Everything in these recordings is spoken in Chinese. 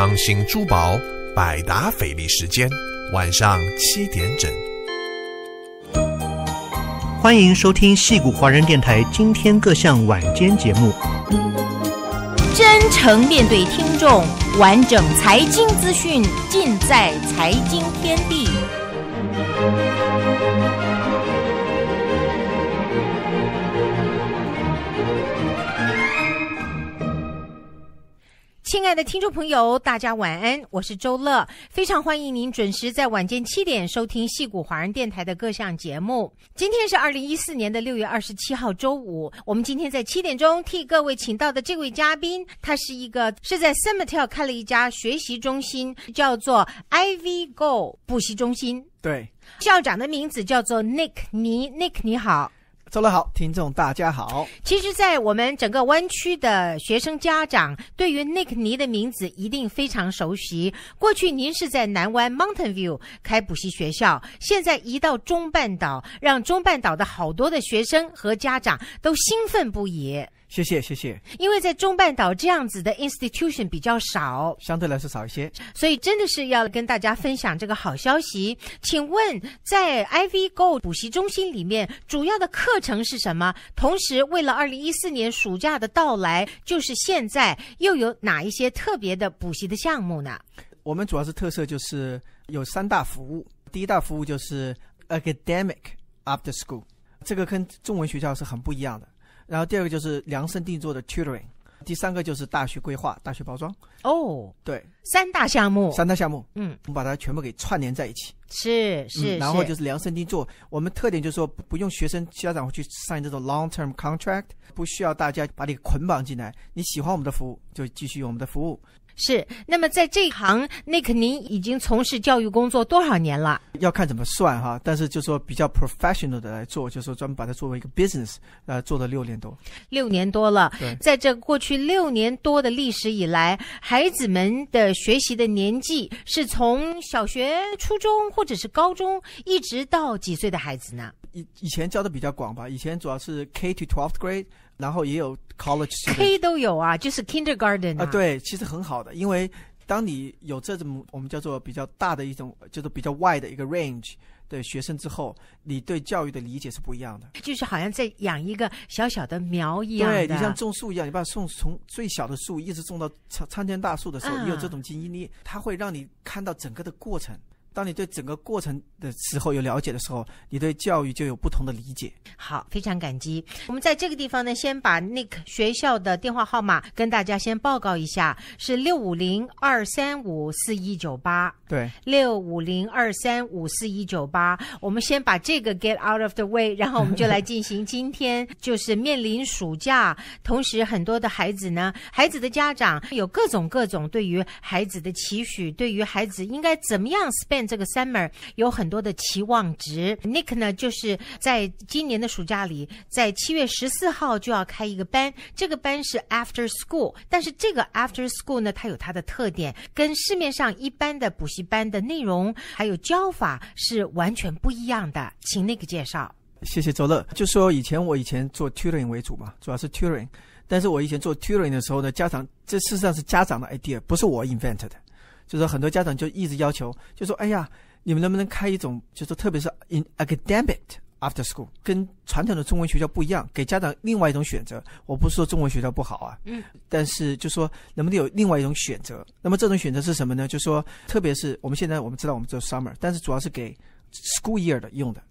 长兴珠宝百达翡丽时间，晚上七点整。欢迎收听戏谷华人电台今天各项晚间节目。真诚面对听众，完整财经资讯尽在财经天地。亲爱的听众朋友，大家晚安，我是周乐，非常欢迎您准时在晚间七点收听戏谷华人电台的各项节目。今天是二零一四年的六月二十七号，周五。我们今天在七点钟替各位请到的这位嘉宾，他是一个是在 s u m m t e l 开了一家学习中心，叫做 IV Go 补习中心。对，校长的名字叫做 Nick 尼，Nick 你好。周乐好，听众大家好。其实，在我们整个湾区的学生家长，对于 Nick 尼的名字一定非常熟悉。过去您是在南湾 Mountain View 开补习学校，现在移到中半岛，让中半岛的好多的学生和家长都兴奋不已。谢谢谢谢，因为在中半岛这样子的 institution 比较少，相对来说少一些，所以真的是要跟大家分享这个好消息。请问，在 IV Go 补习中心里面，主要的课程是什么？同时，为了二零一四年暑假的到来，就是现在又有哪一些特别的补习的项目呢？我们主要是特色就是有三大服务，第一大服务就是 academic after school，这个跟中文学校是很不一样的。然后第二个就是量身定做的 tutoring，第三个就是大学规划、大学包装。哦，对，三大项目，三大项目，嗯，我们把它全部给串联在一起。是是，然后就是量身定做。我们特点就是说，不用学生家长去上这种 long term contract，不需要大家把你捆绑进来。你喜欢我们的服务，就继续用我们的服务。是，那么在这一行，那肯您已经从事教育工作多少年了？要看怎么算哈，但是就说比较 professional 的来做，就说专门把它作为一个 business，呃，做了六年多。六年多了。对，在这过去六年多的历史以来，孩子们的学习的年纪是从小学、初中或者是高中，一直到几岁的孩子呢？以以前教的比较广吧，以前主要是 K to twelfth grade。然后也有 college K 都有啊，就是 kindergarten 啊，对，其实很好的，因为当你有这种我们叫做比较大的一种，就是比较 wide 的一个 range 的学生之后，你对教育的理解是不一样的。就是好像在养一个小小的苗一样，对你像种树一样，你把种从最小的树一直种到参参天大树的时候，你有这种经验力，它会让你看到整个的过程。当你对整个过程的时候有了解的时候，你对教育就有不同的理解。好，非常感激。我们在这个地方呢，先把 Nick 学校的电话号码跟大家先报告一下，是六五零二三五四一九八。对，六五零二三五四一九八。我们先把这个 get out of the way，然后我们就来进行今天就是面临暑假，同时很多的孩子呢，孩子的家长有各种各种对于孩子的期许，对于孩子应该怎么样 spend。这个 summer 有很多的期望值。Nick 呢，就是在今年的暑假里，在七月十四号就要开一个班，这个班是 After School。但是这个 After School 呢，它有它的特点，跟市面上一般的补习班的内容还有教法是完全不一样的。请 Nick 介绍。谢谢周乐。就说以前我以前做 tutoring 为主嘛，主要是 tutoring。但是我以前做 tutoring 的时候呢，家长这事实上是家长的 idea，不是我 invent 的。就是很多家长就一直要求，就说：“哎呀，你们能不能开一种，就是特别是 in academic after school，跟传统的中文学校不一样，给家长另外一种选择。我不是说中文学校不好啊，嗯，但是就说能不能有另外一种选择？那么这种选择是什么呢？就说特别是我们现在我们知道我们做 summer，但是主要是给 school year 的用的。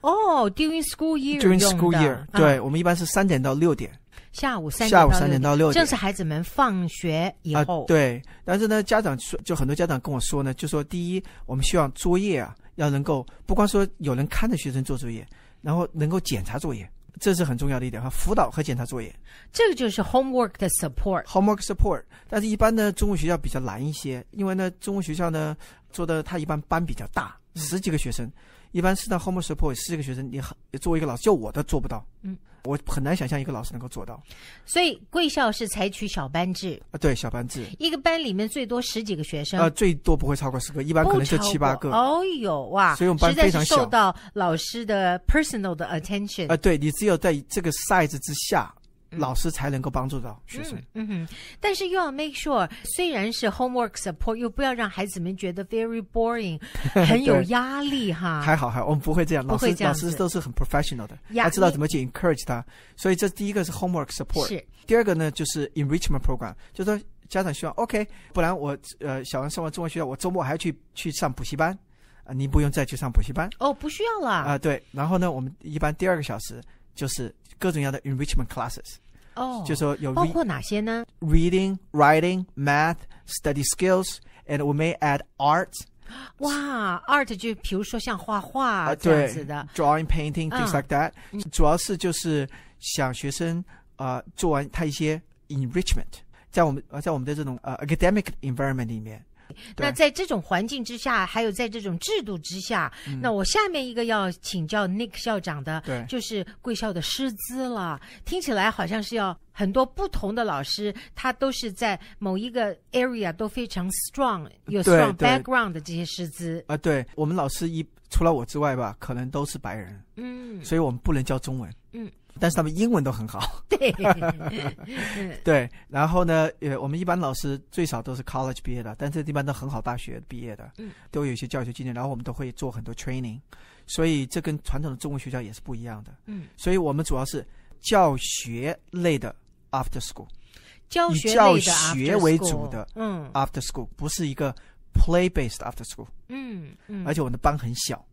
哦，during school year，during school year，对我们一般是三点到六点。”下午三下午三点到六点，正是孩子们放学以后。对，但是呢，家长说，就很多家长跟我说呢，就说第一，我们希望作业啊，要能够不光说有人看着学生做作业，然后能够检查作业，这是很重要的一点哈，辅导和检查作业。这个就是 homework 的 support，homework support。但是，一般呢，中文学校比较难一些，因为呢，中文学校呢做的它一般班比较大，十几个学生，一般是到 homework support 十几个学生，你很作为一个老师，就我都做不到。嗯。我很难想象一个老师能够做到，所以贵校是采取小班制啊，对小班制，一个班里面最多十几个学生，呃，最多不会超过十个，一般可能就七八个。哦哟哇，所以我们班非常小，受到老师的 personal 的 attention。啊，对你只有在这个 size 之下，老师才能够帮助到学生。嗯哼，但是又要 make sure，虽然是 homework support，又不要让孩子们觉得 very boring，很有压力哈。还好，还好我们不会这样，老师老师都是很 professional 的，他知道怎么去 encourage 他。所以这第一个是 homework support，是第二个呢就是 enrichment program，就是说家长希望 OK，不然我呃小王上完中文学校，我周末还要去去上补习班啊、你不用再去上补习班哦，不需要了啊、了。对，然后呢，我们一般第二个小时就是各种各样的 enrichment classes，、哦，就说有包 re 括哪些呢？ reading、writing、math、study skills，and we may add art 哇，art 就比如说像画画啊，这样对子的。 drawing、painting things 嗯 like that，、主要是就是想学生啊、呃做完他一些 enrichment，在我们呃在我们的这种呃 academic environment 里面，对 那在这种环境之下，还有在这种制度之下，那我下面一个要请教 Nick 校长的，对。就是贵校的师资了。听起来好像是要很多不同的老师，他都是在某一个 area 都非常 strong，有 strong background 的这些师资。啊、对我们老师一除了我之外吧，可能都是白人，嗯，所以我们不能教中文，嗯，但是他们英文都很好，对，对，然后呢，呃，我们一般老师最少都是 college 毕业的，但是一般都很好大学毕业的，嗯，都有一些教学经验，然后我们都会做很多 training，所以这跟传统的中文学校也是不一样的，嗯，所以我们主要是教学类的 after school。教学以教学为主的嗯。after school 不是一个 play based after school，、嗯嗯，而且我们的班很小，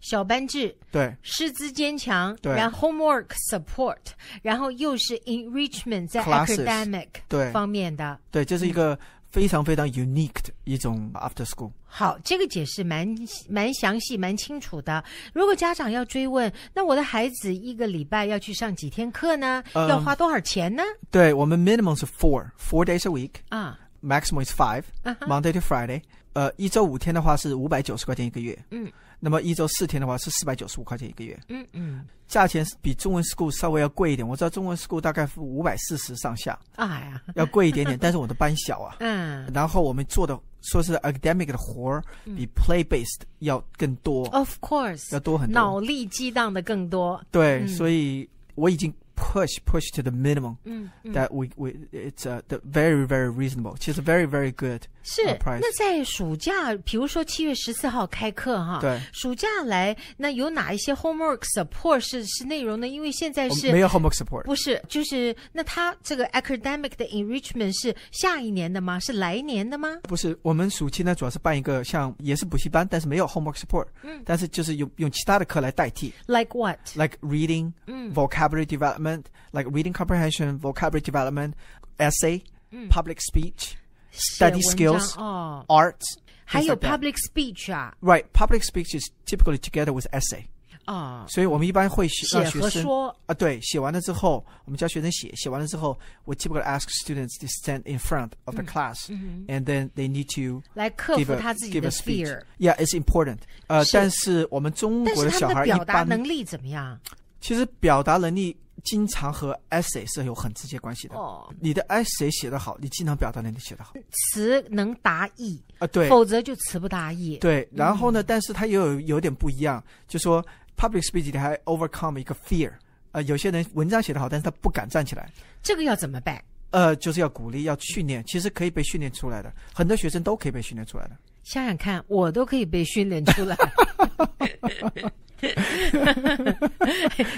小班制，对师资坚强，对然后 homework support，然后又是 enrichment 在 academic 对方面的。对，这是一个非常非常 unique 的一种 after school。好，这个解释蛮蛮详细、蛮清楚的。如果家长要追问，那我的孩子一个礼拜要去上几天课呢？嗯要花多少钱呢？对我们 minimum 是 four four days a week。啊，maximum is five, Monday to Friday。呃，一周五天的话是五百九十块钱一个月，嗯，那么一周四天的话是四百九十五块钱一个月，嗯嗯，价钱是比中文 school 稍微要贵一点。我知道中文 school 大概五百四十上下，哎呀，要贵一点点，但是我的班小啊，嗯。然后我们做的说是 academic 的活儿比 play based 要更多，，of course，要多很多。脑力激荡的更多。对，嗯。所以我已经 push push to the minimum 嗯嗯， that we we it's uh, the very very reasonable，其实 very very good。是呃，price。那在暑假，比如说七月十四号开课哈，对，暑假来，那有哪一些 homework support 是是内容呢？因为现在是我们没有 homework support。不是，就是那他这个 academic 的 enrichment 是下一年的吗？是来年的吗？不是，我们暑期呢主要是办一个像也是补习班，但是没有 homework support，嗯但是就是用用其他的课来代替 Like what？ ，like reading、嗯 vocabulary development，like reading comprehension、vocabulary development、essay、嗯 public speech、写 study 文章 skills 哦， arts，还有 things like that public speech 啊， right public speech is typically together with essay，哦，所以我们一般会写让学生和说，啊，对，写完了之后，我们教学生写，写完了之后，we typically ask students to stand in front of the class，、and then they need to 来克 give 服 a 他自己 give 的 a speech. fear。 Yeah, it's important. 呃，是但是我们中但国的小是他们的孩一般，表达能力怎么样？其实表达能力 经常和 essay 是有很直接关系的。哦，你的 essay 写得好，你经常表达能力写得好词能达意，啊，对否则就词不达意。对。然后呢，但是它又有有点不一样，就说 public speech 你还 overcome 一个 fear。呃，有些人文章写得好，但是他不敢站起来。这个要怎么办？呃，就是要鼓励，要训练，其实可以被训练出来的，很多学生都可以被训练出来的。想想看，我都可以被训练出来。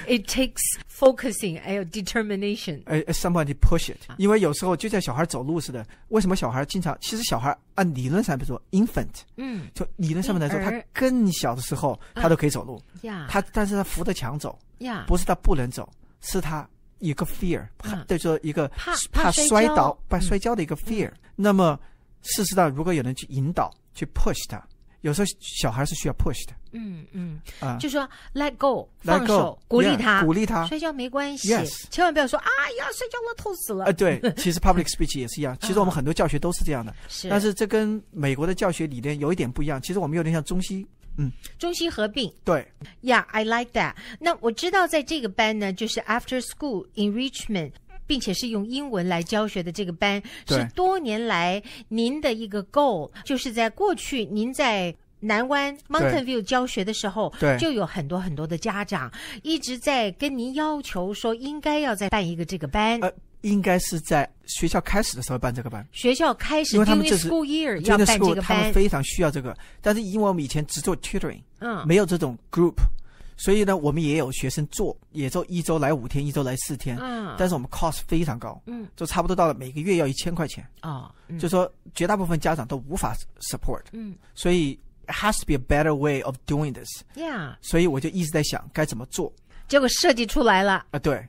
It takes focusing，还有 determination。，somebody push it，因为有时候就像小孩走路似的，为什么小孩经常？其实小孩按理论上来说，infant 嗯。就理论上面来说，他更小的时候他都可以走路，呀。他但是他扶着墙走，呀，不是他不能走，是他一个 fear，怕嗯。对说一个怕怕怕摔倒、怕嗯。摔跤的一个 fear。那么事实上，如果有人去引导、去 push 他，有时候小孩是需要 push 的嗯嗯，啊。就说 let go，Let 放 go，手，鼓励他，鼓励他摔跤没关系千万不要说啊呀摔跤了痛死了呃，。对，其实 public speech 也是一样。其实我们很多教学都是这样的，是，但是这跟美国的教学理念有一点不一样。其实我们有点像中西，嗯中西合并。对，Yeah，I like that。那我知道在这个班呢，就是 After School Enrichment。并且是用英文来教学的这个班，是多年来您的一个 goal，就是在过去您在南湾 Mountain View 教学的时候，对。就有很多很多的家长一直在跟您要求说，应该要再办一个这个班。呃，应该是在学校开始的时候办这个班。学校开始因为他们这是 school year 要办这个班，他们非常需要这个，但是因为我们以前只做 tutoring，嗯，没有这种 group，所以呢，我们也有学生做，也就一周来五天，一周来四天，嗯，但是我们 cost 非常高，嗯，就差不多到了每个月要一千块钱，哦，嗯。就说绝大部分家长都无法 support，嗯。所以 has to be a better way of doing this，，Yeah，所以我就一直在想该怎么做结果设计出来了，啊、对。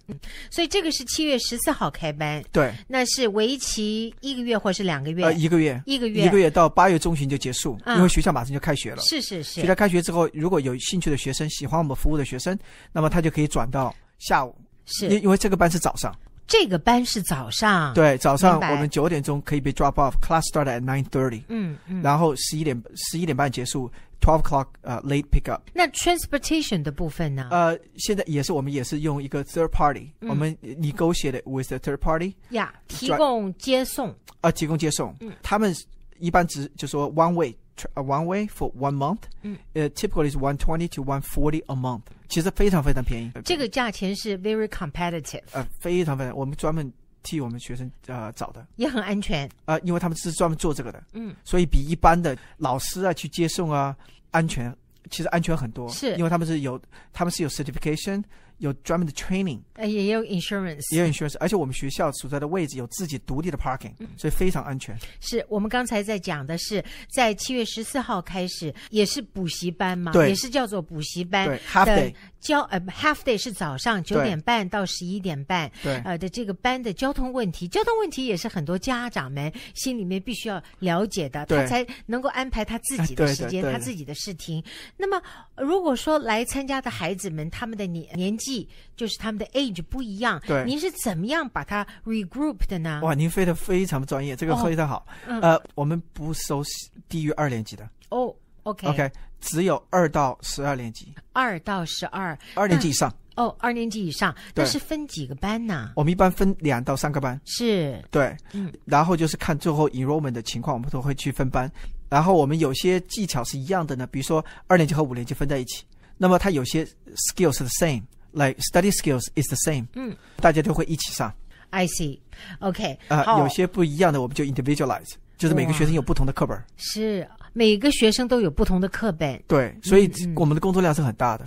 所以这个是七月十四号开班，对，那是为期一个月或是两个月，呃，一个月。一个月，一个月到八月中旬就结束，嗯因为学校马上就开学了。是是是。学校开学之后，如果有兴趣的学生，喜欢我们服务的学生，那么他就可以转到下午，是，因因为这个班是早上。这个班是早上，，对，早上我们九点钟可以被 drop off，class start at nine thirty，嗯嗯，然后十一点十一点半结束，twelve o'clock 呃 late pick up。那 transportation 的部分呢？呃，现在也是我们也是用一个 third party，、嗯我们 negotiate with the third party，呀，提供接送，呃，提供接送。嗯他们一般只就说 one way，呃 one way for one month，嗯，呃，typically is one twenty to one forty a month，其实非常非常便宜。这个价钱是 very competitive，呃非常非常，我们专门替我们学生呃找的。也很安全。啊，因为他们是专门做这个的，嗯，所以比一般的老师啊去接送啊安全，其实安全很多，是因为他们是有他们是有 certification，有专门的 training，呃，也有 insurance，也有 insurance，而且我们学校所在的位置有自己独立的 parking，、所以非常安全。是我们刚才在讲的是，在七月十四号开始，也是补习班嘛，对。也是叫做补习班对 day，教呃 half day 是早上九点半到十一点半，对。呃的这个班的交通问题，交通问题也是很多家长们心里面必须要了解的，他才能够安排他自己的时间，对对他自己的事情。那么呃如果说来参加的孩子们，他们的年年纪就是他们的 age 不一样，对您是怎么样把它 regroup 的呢？哇，您飞得非常专业，这个哦非常好。嗯呃，我们不收低于二年级的哦，OK，OK，只有二到十二年级，二到十二，二年级以上，哦，二年级以上，那是分几个班呢？我们一般分两到三个班。是，对，嗯，然后就是看最后 enrollment 的情况，我们都会去分班。然后我们有些技巧是一样的呢，比如说二年级和五年级分在一起，那么它有些 skills 是 the same，like study skills is the same，嗯大家都会一起上。I see，OK，、啊、好，有些不一样的我们就 individualize，就是每个学生有不同的课本。是每个学生都有不同的课本，对，所以我们的工作量是很大的，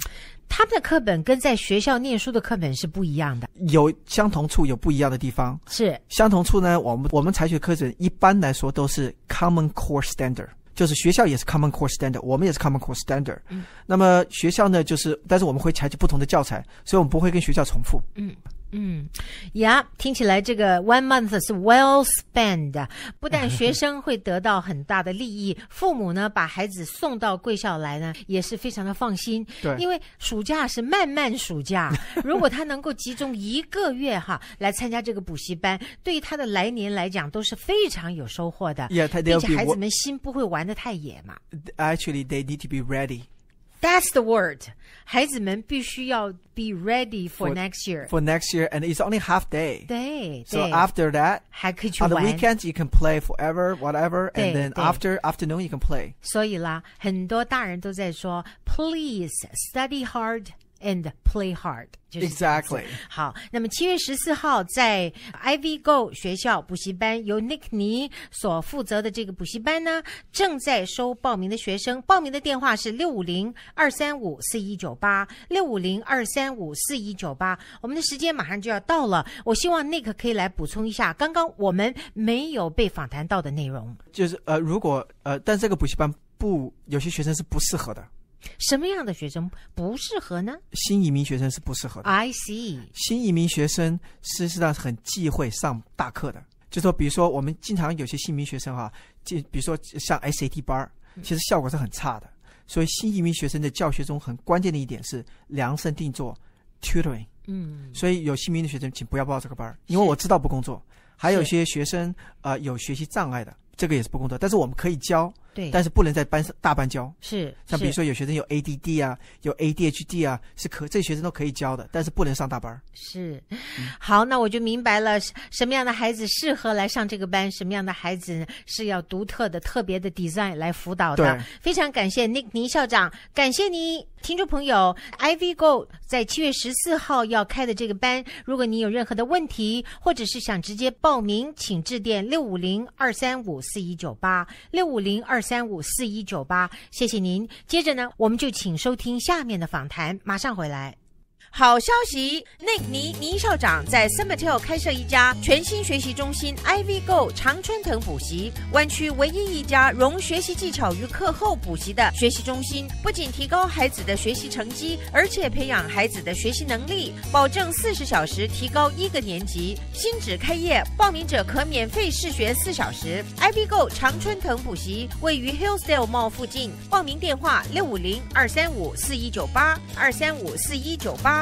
他们的课本跟在学校念书的课本是不一样的，有相同处，有不一样的地方。是。相同处呢，我们我们采取的课程一般来说都是 common core standard，就是学校也是 common core standard，我们也是 common core standard。嗯，那么学校呢，就是但是我们会采取不同的教材，所以我们不会跟学校重复。嗯呀听起来这个 one month 是 well spent，不但学生会得到很大的利益，父母呢把孩子送到贵校来呢，也是非常的放心。对因为暑假是漫漫暑假，如果他能够集中一个月哈来参加这个补习班，对于他的来年来讲都是非常有收获的。Yeah，他并且孩子们心不会玩的太野嘛。actually they need to be ready That's the word，孩子们必须要 be ready for For- next year。 for next year, and it's only half day. 对 So 对， after that, 还可以去 on the 玩。 weekends you can play forever, whatever, 对 and then 对 after afternoon you can play. 所以啦，很多大人都在说，Please study hard and play hard，就是 Exactly 好，那么七月十四号在 Ivy Go 学校补习班由 Nick 尼所负责的这个补习班呢，正在收报名的学生，报名的电话是六五零二三五四一九八六五零二三五四一九八。我们的时间马上就要到了，我希望 Nick 可以来补充一下刚刚我们没有被访谈到的内容。就是呃，如果呃，但这个补习班不有些学生是不适合的，什么样的学生不适合呢新移民学生是不适合的。？I see，新移民学生事实上是很忌讳上大课的，就说比如说我们经常有些新移民学生哈，就比如说像 SAT 班儿，其实效果是很差的。所以新移民学生的教学中很关键的一点是量身定做 tutoring。嗯，所以有新移民的学生，请不要报这个班儿，因为我知道不工作。还有一些学生呃有学习障碍的，这个也是不工作，但是我们可以教，对，但是不能在班上大班教。是像比如说有学生有 ADD 啊，有 ADHD 啊，是可这些学生都可以教的，但是不能上大班儿。是，好，那我就明白了，什什么样的孩子适合来上这个班，什么样的孩子呢是要独特的、特别的 design 来辅导的对。非常感谢 Nick 倪校长，感谢你，听众朋友，Ivy Go 在七月十四号要开的这个班，如果你有任何的问题，或者是想直接报名，请致电六五零二三五四一九八六五零二三五四一九八，谢谢您。接着呢，我们就请收听下面的访谈，马上回来。好消息，Nick 倪倪校长在 s u m m e r t a l 开设一家全新学习中心 ——IV Go 常春藤补习，湾区唯一一家融学习技巧与课后补习的学习中心。不仅提高孩子的学习成绩，而且培养孩子的学习能力，保证四十小时提高一个年级。新址开业，报名者可免费试学四小时。IV Go 常春藤补习位于 Hillsdale Mall 附近，报名电话六五零二三五四一九八二三五四一九八。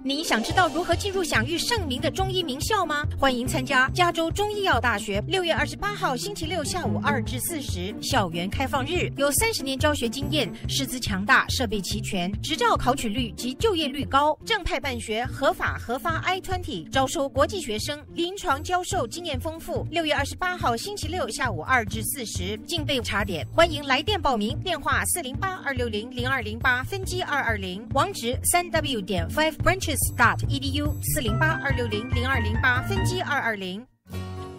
你想知道如何进入享誉盛名的中医名校吗？欢迎参加加州中医药大学六月二十八号星期六下午二至四时校园开放日，有三十年教学经验，师资强大，设备齐全，执照考取率及就业率高，正派办学，合法合发 I twenty，招收国际学生，临床教授经验丰富。六月二十八号星期六下午二至四时敬备茶点，欢迎来电报名，电话四零八二六零零二零八分机二二零，网址三 w 点 fivebrand 去 start edu 四零八二六零零二零八分机二二零。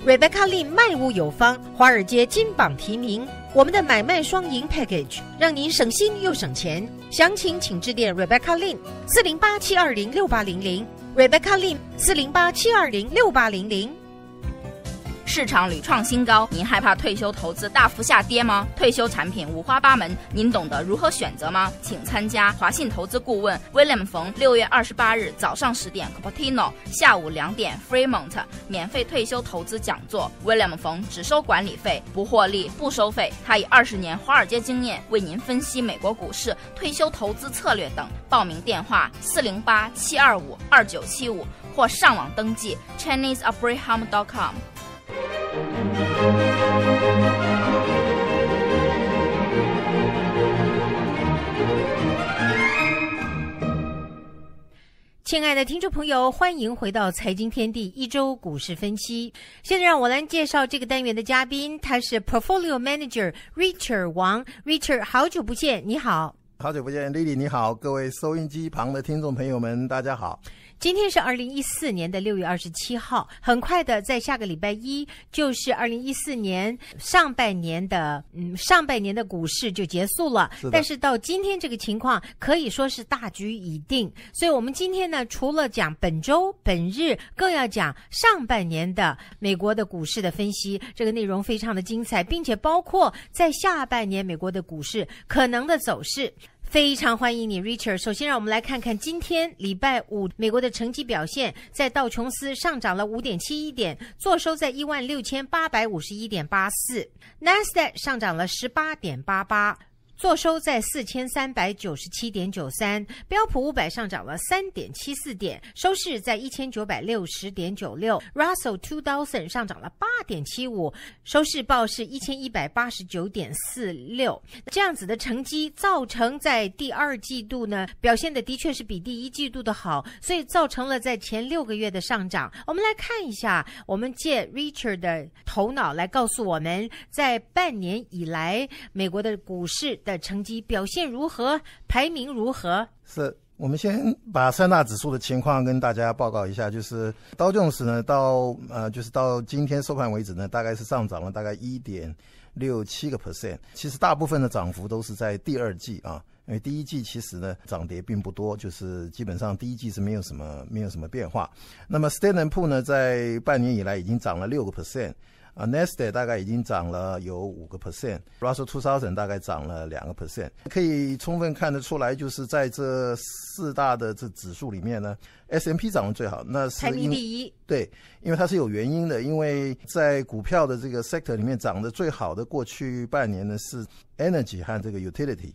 Rebecca Lin 卖屋有方，华尔街金榜题名。我们的买卖双赢 package 让您省心又省钱。详情请致电 Rebecca Lin 四零八七二零六八零零，Rebecca Lin 四零八七二零六八零零。市场屡创新高，您害怕退休投资大幅下跌吗？退休产品五花八门，您懂得如何选择吗？请参加华信投资顾问 William 冯六月二十八日早上十点 Cupertino，下午两点 Fremont 免费退休投资讲座。William 冯只收管理费，不获利不收费。他以二十年华尔街经验为您分析美国股市、退休投资策略等。报名电话四零八七二五二九七五或上网登记 ChineseAbraham.com。亲爱的听众朋友，欢迎回到财经天地一周股市分析。现在让我来介绍这个单元的嘉宾，他是 Portfolio Manager Richard 王。Richard，好久不见，你好。好久不见，Lily，你好，各位收音机旁的听众朋友们，大家好。今天是二零一四年的六月二十七号，很快的，在下个礼拜一就是二零一四年上半年的嗯上半年的股市就结束了。是但是到今天这个情况可以说是大局已定，所以我们今天呢，除了讲本周本日，更要讲上半年的美国的股市的分析，这个内容非常的精彩，并且包括在下半年美国的股市可能的走势。非常欢迎你，Richard。首先，让我们来看看今天礼拜五美国的成绩表现，在道琼斯上涨了五点七一点，坐收在一万六千八百五十一点八四 nasa 上涨了十八点八八。坐收在四千三百九十七点九三，标普五百上涨了三点七四点，收市在一千九百六十点九六。Russell Two Thousand 上涨了八点七五，收市报是一千一百八十九点四六。这样子的成绩造成在第二季度呢表现的的确是比第一季度的好，所以造成了在前六个月的上涨。我们来看一下，我们借 Richard 的头脑来告诉我们，在半年以来美国的股市的成绩表现如何，排名如何？是我们先把三大指数的情况跟大家报告一下，就是道琼斯呢到呃就是到今天收盘为止呢，大概是上涨了大概一点六七个 percent。其实大部分的涨幅都是在第二季啊，因为第一季其实呢涨跌并不多，就是基本上第一季是没有什么没有什么变化。那么 Standard p o o 呢，在半年以来已经涨了六个 percent。啊 n e s t 大概已经涨了有五个 percent，Russell Two Thousand 大概涨了两个 percent，可以充分看得出来，就是在这四大的这指数里面呢，S M P 涨得最好，那是排名第一。对，因为它是有原因的，因为在股票的这个 sector 里面涨得最好的过去半年呢是 energy 和这个 utility。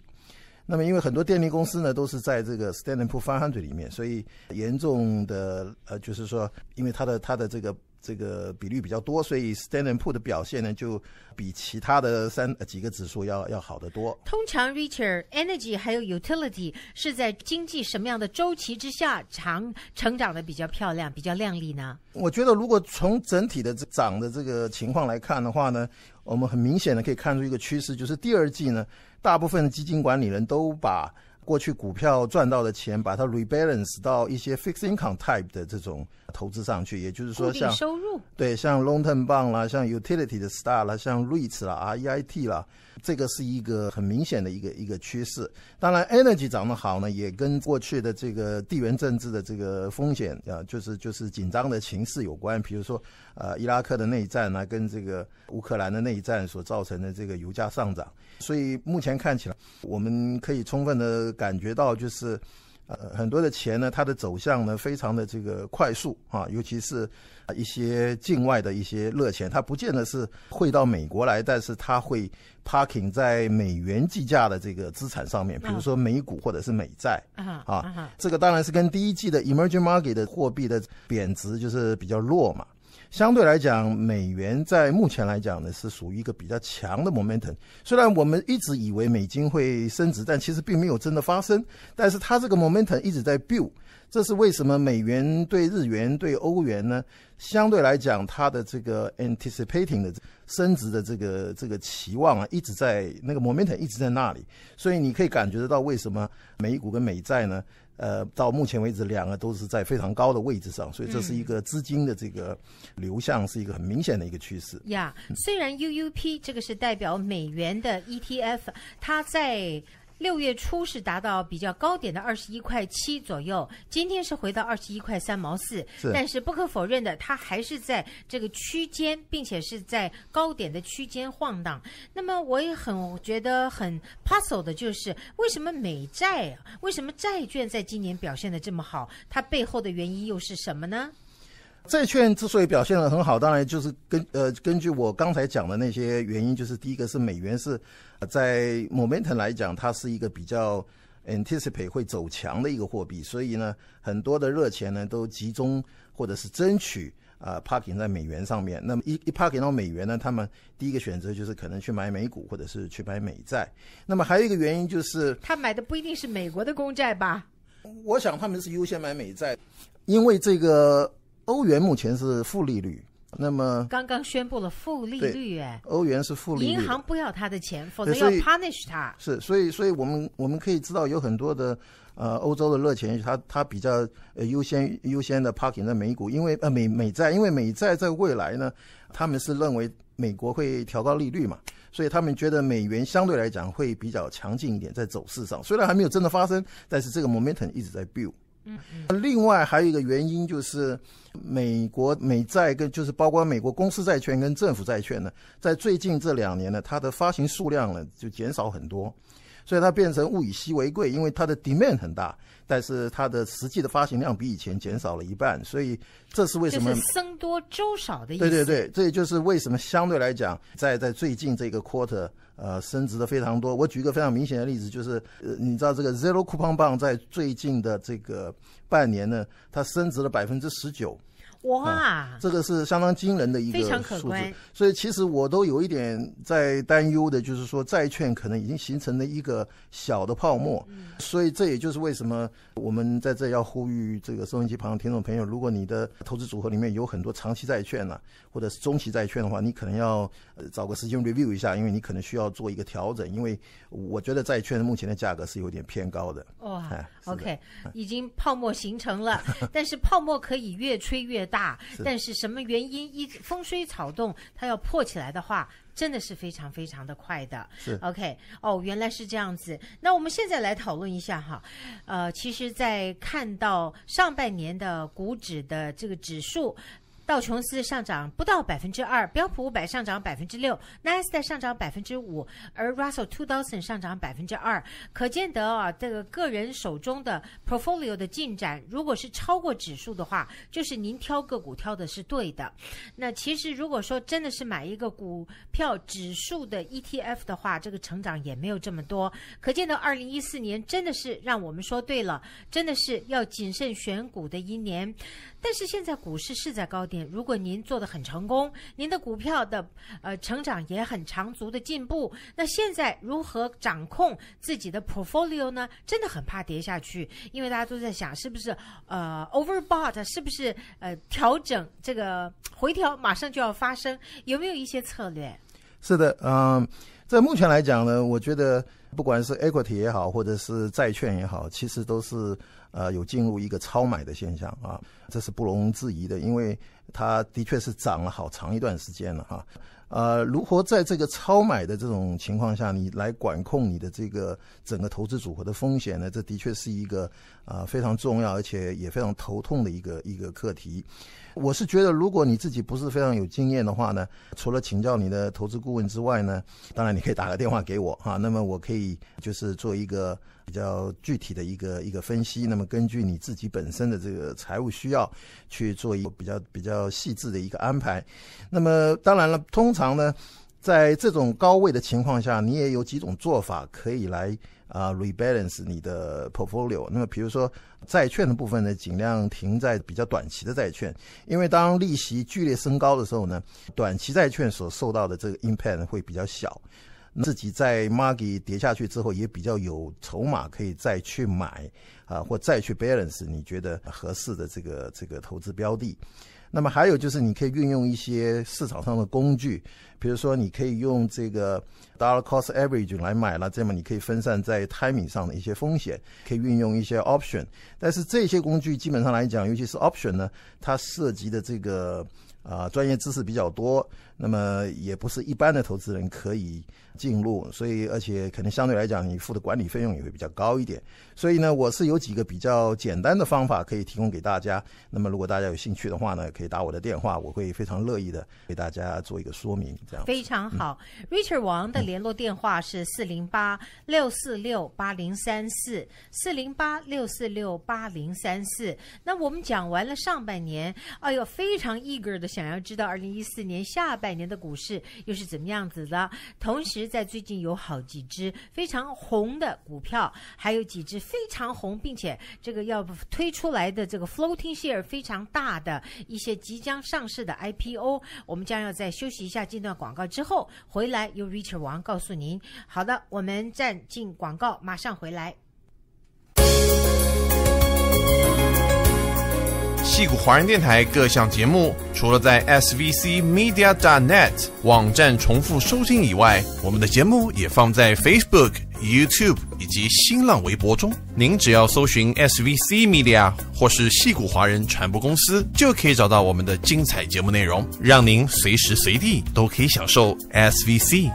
那么，因为很多电力公司呢都是在这个 Standard Poor 500里面，所以严重的呃，就是说，因为它的它的这个这个比率比较多，所以 Standard Poor 的表现呢就比其他的三呃几个指数要要好得多。通常 Richard Energy 还有 Utility 是在经济什么样的周期之下长成长的比较漂亮、比较亮丽呢？我觉得，如果从整体的这涨的这个情况来看的话呢，我们很明显的可以看出一个趋势，就是第二季呢，大部分的基金管理人都把过去股票赚到的钱，把它 rebalance 到一些 fixed income type 的这种投资上去，也就是说像收入对像 long term bond 啦，像 utility 的 star 啦，像 REITs 啦、REIT 啦，这个是一个很明显的一个一个趋势。当然，energy 涨得好呢，也跟过去的这个地缘政治的这个风险啊，就是就是紧张的情势有关。比如说，呃，伊拉克的内战呢，跟这个乌克兰的内战所造成的这个油价上涨。所以目前看起来，我们可以充分的感觉到，就是呃很多的钱呢，它的走向呢非常的这个快速啊，尤其是啊一些境外的一些热钱，它不见得是汇到美国来，但是它会 parking 在美元计价的这个资产上面，比如说美股或者是美债。啊啊哈这个当然是跟第一季的 emerging market 的货币的贬值就是比较弱嘛。相对来讲，美元在目前来讲呢是属于一个比较强的 momentum。虽然我们一直以为美金会升值，但其实并没有真的发生。但是它这个 momentum 一直在 build，这是为什么美元对日元对欧元呢？相对来讲，它的这个 anticipating 的升值的这个这个期望啊，一直在那个 momentum 一直在那里，所以你可以感觉得到为什么美股跟美债呢？呃，到目前为止，两个都是在非常高的位置上，所以这是一个资金的这个流向是一个很明显的一个趋势。呀虽然 UUP 这个是代表美元的 ETF，它在六月初是达到比较高点的二十一块七左右，今天是回到二十一块三毛四，但是不可否认的，它还是在这个区间，并且是在高点的区间晃荡。那么我也很觉得很 puzzle 的就是，为什么美债啊，为什么债券在今年表现的这么好？它背后的原因又是什么呢？债券之所以表现得很好，当然就是根呃根据我刚才讲的那些原因，就是第一个是美元是呃在 momentum 来讲，它是一个比较 anticipate 会走强的一个货币，所以呢，很多的热钱呢都集中或者是争取啊、parking 在美元上面。那么一一 parking 到美元呢，他们第一个选择就是可能去买美股或者是去买美债。那么还有一个原因就是，他买的不一定是美国的公债吧？我想他们是优先买美债，因为这个欧元目前是负利率，那么刚刚宣布了负利率，哎，欧元是负利率，银行不要他的钱，否则要 punish 他。是，所以，所以我们我们可以知道有很多的呃欧洲的热钱，它它比较呃优先优先的 parking 在美股，因为呃美美债，因为美债在未来呢，他们是认为美国会调高利率嘛，所以他们觉得美元相对来讲会比较强劲一点，在走势上，虽然还没有真的发生，但是这个 momentum 一直在 build。另外还有一个原因就是，美国美债跟就是包括美国公司债券跟政府债券呢，在最近这两年呢，它的发行数量呢就减少很多，所以它变成物以稀为贵，因为它的 demand 很大，但是它的实际的发行量比以前减少了一半，所以这是为什么就是僧多粥少的意思。对对对，这也就是为什么相对来讲，在在最近这个 quarter，呃，升值的非常多。我举一个非常明显的例子，就是呃，你知道这个 zero coupon bond 在最近的这个半年呢，它升值了百分之十九，哇，这个是相当惊人的一个非常可数字观。所以其实我都有一点在担忧的，就是说债券可能已经形成了一个小的泡沫。所以这也就是为什么我们在这要呼吁这个收音机旁的听众朋友，如果你的投资组合里面有很多长期债券啊，或者是中期债券的话，你可能要呃找个时间 review 一下，因为你可能需要做一个调整，因为我觉得债券目前的价格是有点偏高的。哇，OK，已经泡沫形成了，但是泡沫可以越吹越大。但是什么原因一风吹草动，它要破起来的话，真的是非常非常的快的。是 OK，哦，原来是这样子。那我们现在来讨论一下哈，呃，其实，在看到上半年的股指的这个指数。道琼斯上涨不到百分之二，标普五百上涨百分之六，纳斯达上涨百分之五，而 Russell Two Thousand 上涨百分之二。可见得啊，这个个人手中的 portfolio 的进展，如果是超过指数的话，就是您挑个股挑的是对的。那其实如果说真的是买一个股票指数的 ETF 的话，这个成长也没有这么多。可见得二零一四年真的是让我们说对了，真的是要谨慎选股的一年。但是现在股市是在高点。如果您做的很成功，您的股票的呃成长也很长足的进步，那现在如何掌控自己的 portfolio 呢？真的很怕跌下去，因为大家都在想是不是呃 overbought，是不是呃调整这个回调马上就要发生？有没有一些策略？是的，嗯、在目前来讲呢，我觉得不管是 equity 也好，或者是债券也好，其实都是呃有进入一个超买的现象啊，这是不容置疑的，因为它的确是涨了好长一段时间了哈。呃，如何在这个超买的这种情况下，你来管控你的这个整个投资组合的风险呢？这的确是一个呃非常重要，而且也非常头痛的一个一个课题。我是觉得，如果你自己不是非常有经验的话呢，除了请教你的投资顾问之外呢，当然你可以打个电话给我哈，那么我可以就是做一个比较具体的一个一个分析，那么根据你自己本身的这个财务需要去做一个比较比较细致的一个安排。那么当然了，通常呢，在这种高位的情况下，你也有几种做法可以来啊、rebalance 你的 portfolio。那么比如说债券的部分呢，尽量停在比较短期的债券，因为当利息剧烈升高的时候呢，短期债券所受到的这个 impact 会比较小。自己在 market 跌下去之后，也比较有筹码可以再去买啊，或再去 balance 你觉得合适的这个这个投资标的。那么还有就是，你可以运用一些市场上的工具，比如说你可以用这个 dollar cost average 来买了，这么你可以分散在 timing 上的一些风险，可以运用一些 option。但是这些工具基本上来讲，尤其是 option 呢，它涉及的这个啊、专业知识比较多，那么也不是一般的投资人可以进入，所以而且可能相对来讲，你付的管理费用也会比较高一点。所以呢，我是有几个比较简单的方法可以提供给大家。那么如果大家有兴趣的话呢，可以打我的电话，我会非常乐意的给大家做一个说明。这样非常好、r i c h a r d 王的联络电话是四零八六四六八零三四四零八六四六八零三四。那我们讲完了上半年，哎呦，非常 eager 的想要知道二零一四年下半年的股市又是怎么样子的。同时，在最近有好几只非常红的股票，还有几只非常红，并且这个要推出来的这个 floating share 非常大的一些即将上市的 IPO，我们将要在休息一下这段广告之后回来，由 Richard 王告诉您。好的，我们暂进广告，马上回来。戏骨华人电台各项节目，除了在 SVC Media net 网站重复收听以外，我们的节目也放在 Facebook、YouTube 以及新浪微博中。您只要搜寻 SVC Media 或是戏骨华人传播公司，就可以找到我们的精彩节目内容，让您随时随地都可以享受 SVC。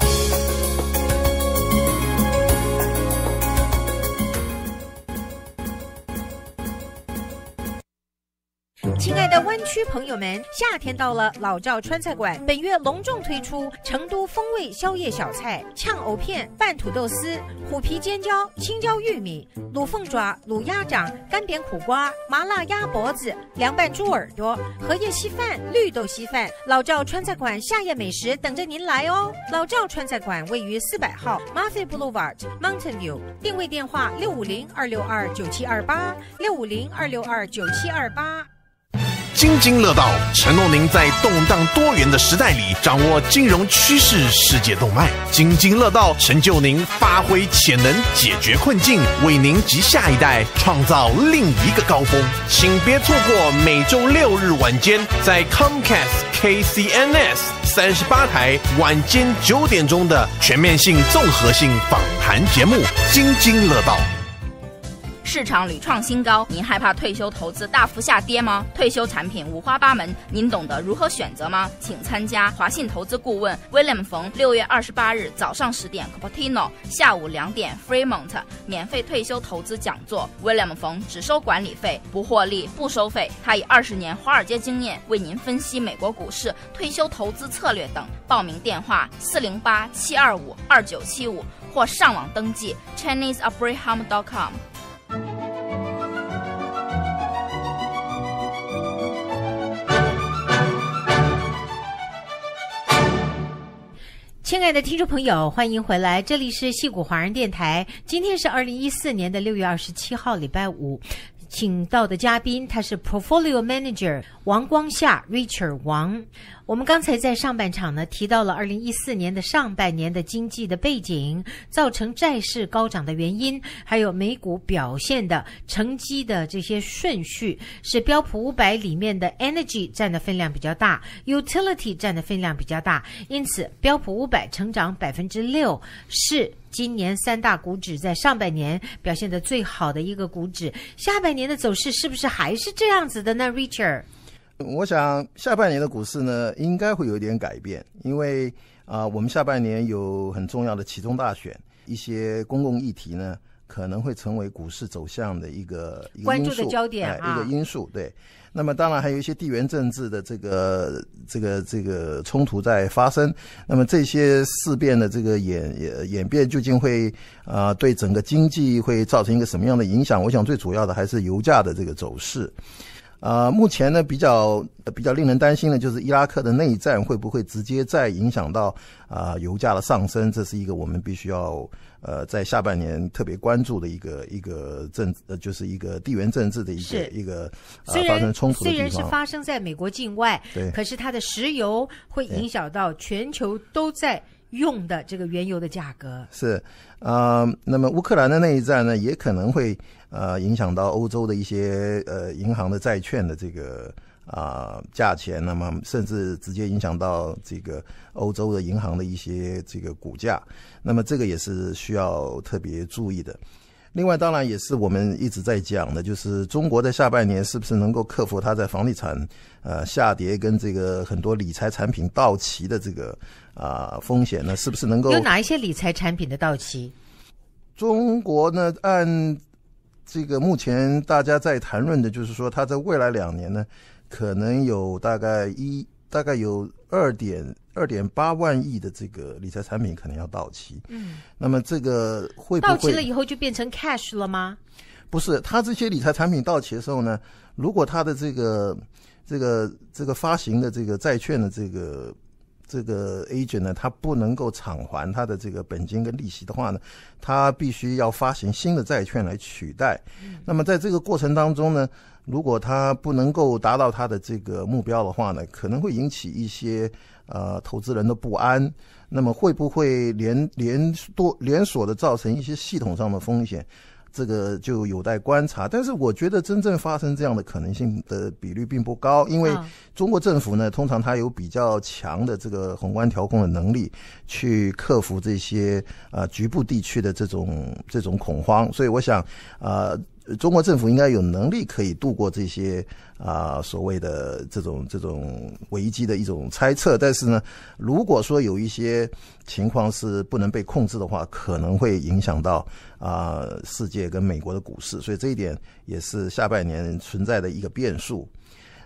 的湾区朋友们，夏天到了，老赵川菜馆本月隆重推出成都风味宵夜小菜：炝藕片、拌土豆丝、虎皮尖椒、青椒玉米、卤凤爪、卤鸭掌、干煸苦瓜、麻辣鸭脖子、凉拌猪耳朵、荷叶稀饭、绿豆稀饭。老赵川菜馆夏夜美食等着您来哦！老赵川菜馆位于四百号 Murphy Boulevard Mountain View，定位电话六五零二六二九七二八六五零二六二九七二八。津津乐道，承诺您在动荡多元的时代里，掌握金融趋势、世界动脉。津津乐道，成就您发挥潜能，解决困境，为您及下一代创造另一个高峰。请别错过每周六日晚间在 Comcast KCNS 三十八台晚间九点钟的全面性综合性访谈节目《津津乐道》。市场屡创新高，您害怕退休投资大幅下跌吗？退休产品五花八门，您懂得如何选择吗？请参加华信投资顾问 William 冯六月二十八日早上十点 Cupertino，下午两点 Fremont 免费退休投资讲座。William 冯只收管理费，不获利，不收费。他以二十年华尔街经验为您分析美国股市、退休投资策略等。报名电话四零八七二五二九七五或上网登记 ChineseAbraham.com。亲爱的听众朋友，欢迎回来，这里是戏谷华人电台。今天是二零一四年的六月二十七号，礼拜五。请到的嘉宾他是 Portfolio Manager 王光夏 Richard 王。我们刚才在上半场呢提到了二零一四年的上半年的经济的背景，造成债市高涨的原因，还有美股表现的成绩的这些顺序，是标普五百里面的 Energy 占的分量比较大，Utility 占的分量比较大，因此标普五百成长百分之六是。今年三大股指在上半年表现的最好的一个股指，下半年的走势是不是还是这样子的呢？Richard，我想下半年的股市呢，应该会有点改变，因为啊，我们下半年有很重要的其中大选，一些公共议题呢。可能会成为股市走向的一个关注的焦点啊，一个因素。对，那么当然还有一些地缘政治的这个这个这个冲突在发生。那么这些事变的这个演演变究竟会啊对整个经济会造成一个什么样的影响？我想最主要的还是油价的这个走势。啊，目前呢比较比较令人担心的就是伊拉克的内战会不会直接再影响到啊油价的上升？这是一个我们必须要呃在下半年特别关注的一个一个政呃就是一个地缘政治的一个一个发生冲突的地方。虽然是发生在美国境外，对，可是它的石油会影响到全球都在用的这个原油的价格。是啊，那么乌克兰的那一战呢，也可能会。呃，影响到欧洲的一些呃银行的债券的这个啊价钱，那么甚至直接影响到这个欧洲的银行的一些这个股价，那么这个也是需要特别注意的。另外，当然也是我们一直在讲的，就是中国的下半年是不是能够克服它在房地产呃下跌跟这个很多理财产品到期的这个啊风险呢？是不是能够有哪一些理财产品的到期？中国呢，按这个目前大家在谈论的，就是说，它在未来两年呢，可能有大概一大概有二点二点八万亿的这个理财产品可能要到期。嗯，那么这个会到期了以后就变成 cash 了吗？不是，它这些理财产品到期的时候呢，如果它的这个这个这个发行的这个债券的这个。这个 agent 呢，他不能够偿还他的这个本金跟利息的话呢，他必须要发行新的债券来取代。那么在这个过程当中呢，如果他不能够达到他的这个目标的话呢，可能会引起一些呃投资人的不安。那么会不会连连多连锁的造成一些系统上的风险？这个就有待观察，但是我觉得真正发生这样的可能性的比率并不高，因为中国政府呢，通常它有比较强的这个宏观调控的能力，去克服这些呃局部地区的这种这种恐慌，所以我想啊。中国政府应该有能力可以度过这些啊所谓的这种这种危机的一种猜测，但是呢，如果说有一些情况是不能被控制的话，可能会影响到啊世界跟美国的股市，所以这一点也是下半年存在的一个变数。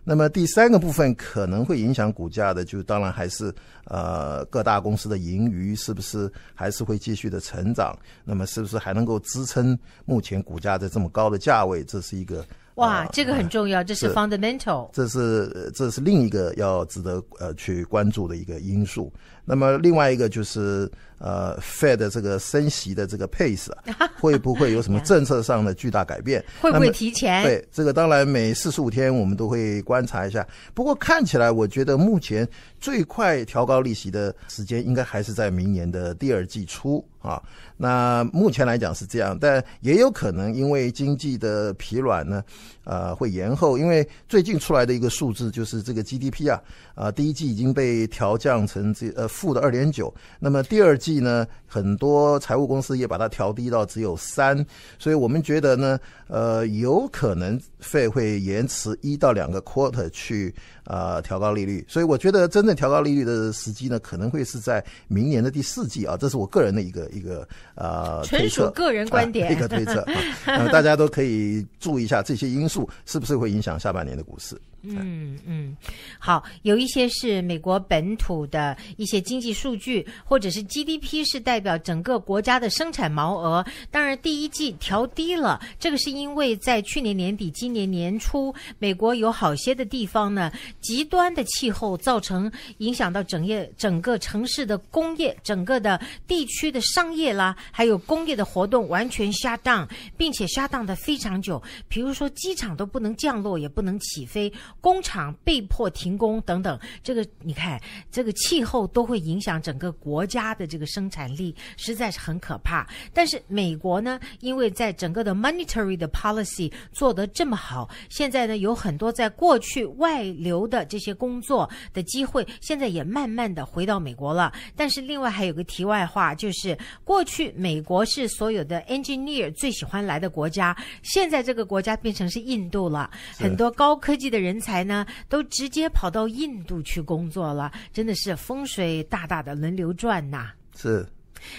那么第三个部分可能会影响股价的，就当然还是呃各大公司的盈余是不是还是会继续的成长？那么是不是还能够支撑目前股价在这么高的价位？这是一个哇，这个很重要，这是 fundamental，这是这是另一个要值得呃去关注的一个因素。那么另外一个就是。呃，Fed 这个升息的这个 pace 会不会有什么政策上的巨大改变？会不会提前？对，这个当然每四十五天我们都会观察一下。不过看起来，我觉得目前最快调高利息的时间应该还是在明年的第二季初啊。那目前来讲是这样，但也有可能因为经济的疲软呢，呃，会延后。因为最近出来的一个数字就是这个 GDP 啊，啊，第一季已经被调降成这呃负的二点九，那么第二季。呢，很多财务公司也把它调低到只有三，所以我们觉得呢，呃，有可能费会延迟一到两个 quarter 去啊调高利率，所以我觉得真正调高利率的时机呢，可能会是在明年的第四季啊，这是我个人的一个一个啊纯属个人观点一个推测啊，大家都可以注意一下这些因素是不是会影响下半年的股市。嗯嗯，好，有一些是美国本土的一些经济数据，或者是 GDP 是代表整个国家的生产毛额。当然，第一季调低了，这个是因为在去年年底、今年年初，美国有好些的地方呢，极端的气候造成影响到整业整个城市的工业、整个的地区的商业啦，还有工业的活动完全下档，并且下档的非常久。比如说，机场都不能降落，也不能起飞。工厂被迫停工等等，这个你看，这个气候都会影响整个国家的这个生产力，实在是很可怕。但是美国呢，因为在整个的 monetary 的 policy 做得这么好，现在呢有很多在过去外流的这些工作的机会，现在也慢慢的回到美国了。但是另外还有个题外话，就是过去美国是所有的 engineer 最喜欢来的国家，现在这个国家变成是印度了，很多高科技的人人才呢都直接跑到印度去工作了，真的是风水大大的轮流转呐。是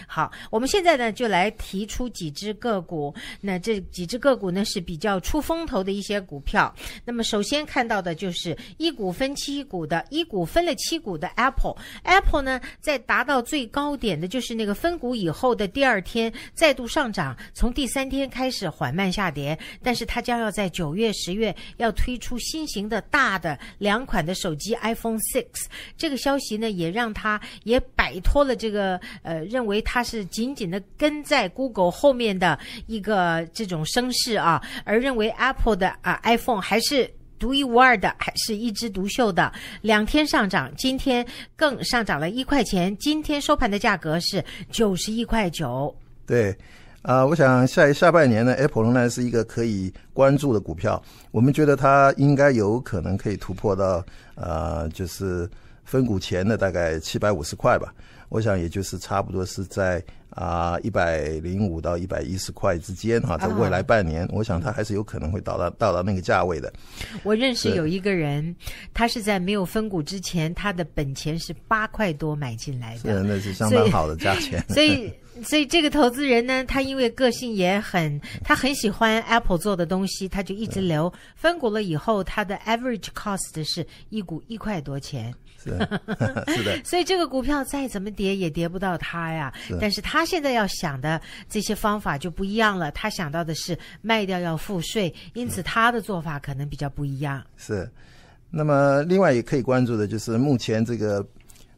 好，我们现在呢就来提出几只个股。那这几只个股呢是比较出风头的一些股票。那么首先看到的就是一股分七股的，一股分了七股的 Apple。Apple 呢在达到最高点的就是那个分股以后的第二天再度上涨，从第三天开始缓慢下跌。但是它将要在九月、十月要推出新型的大的两款的手机 iPhone Six。这个消息呢也让它也摆脱了这个呃认为它是紧紧的跟在 Google 后面的一个这种声势啊，而认为 Apple 的啊 iPhone 还是。独一无二的，还是一枝独秀的，两天上涨，今天更上涨了一块钱，今天收盘的价格是九十一块九。对，啊、我想下下半年呢，Apple 仍然是一个可以关注的股票。我们觉得它应该有可能可以突破到呃，就是分股前的大概七百五十块吧。我想也就是差不多是在啊一百零五到一百一十块之间哈，在未来半年，我想它还是有可能会到达到达那个价位的。我认识有一个人，他是在没有分股之前，他的本钱是八块多买进来是，的。那是相当好的价钱。所以，所以这个投资人呢，他因为个性也很，他很喜欢 Apple 做的东西，他就一直留。分股了以后，他的 average cost 是一股一块多钱。是 是的，所以这个股票再怎么跌也跌不到它呀。但是他现在要想的这些方法就不一样了，他想到的是卖掉要付税，因此他的做法可能比较不一样。是。那么另外也可以关注的就是目前这个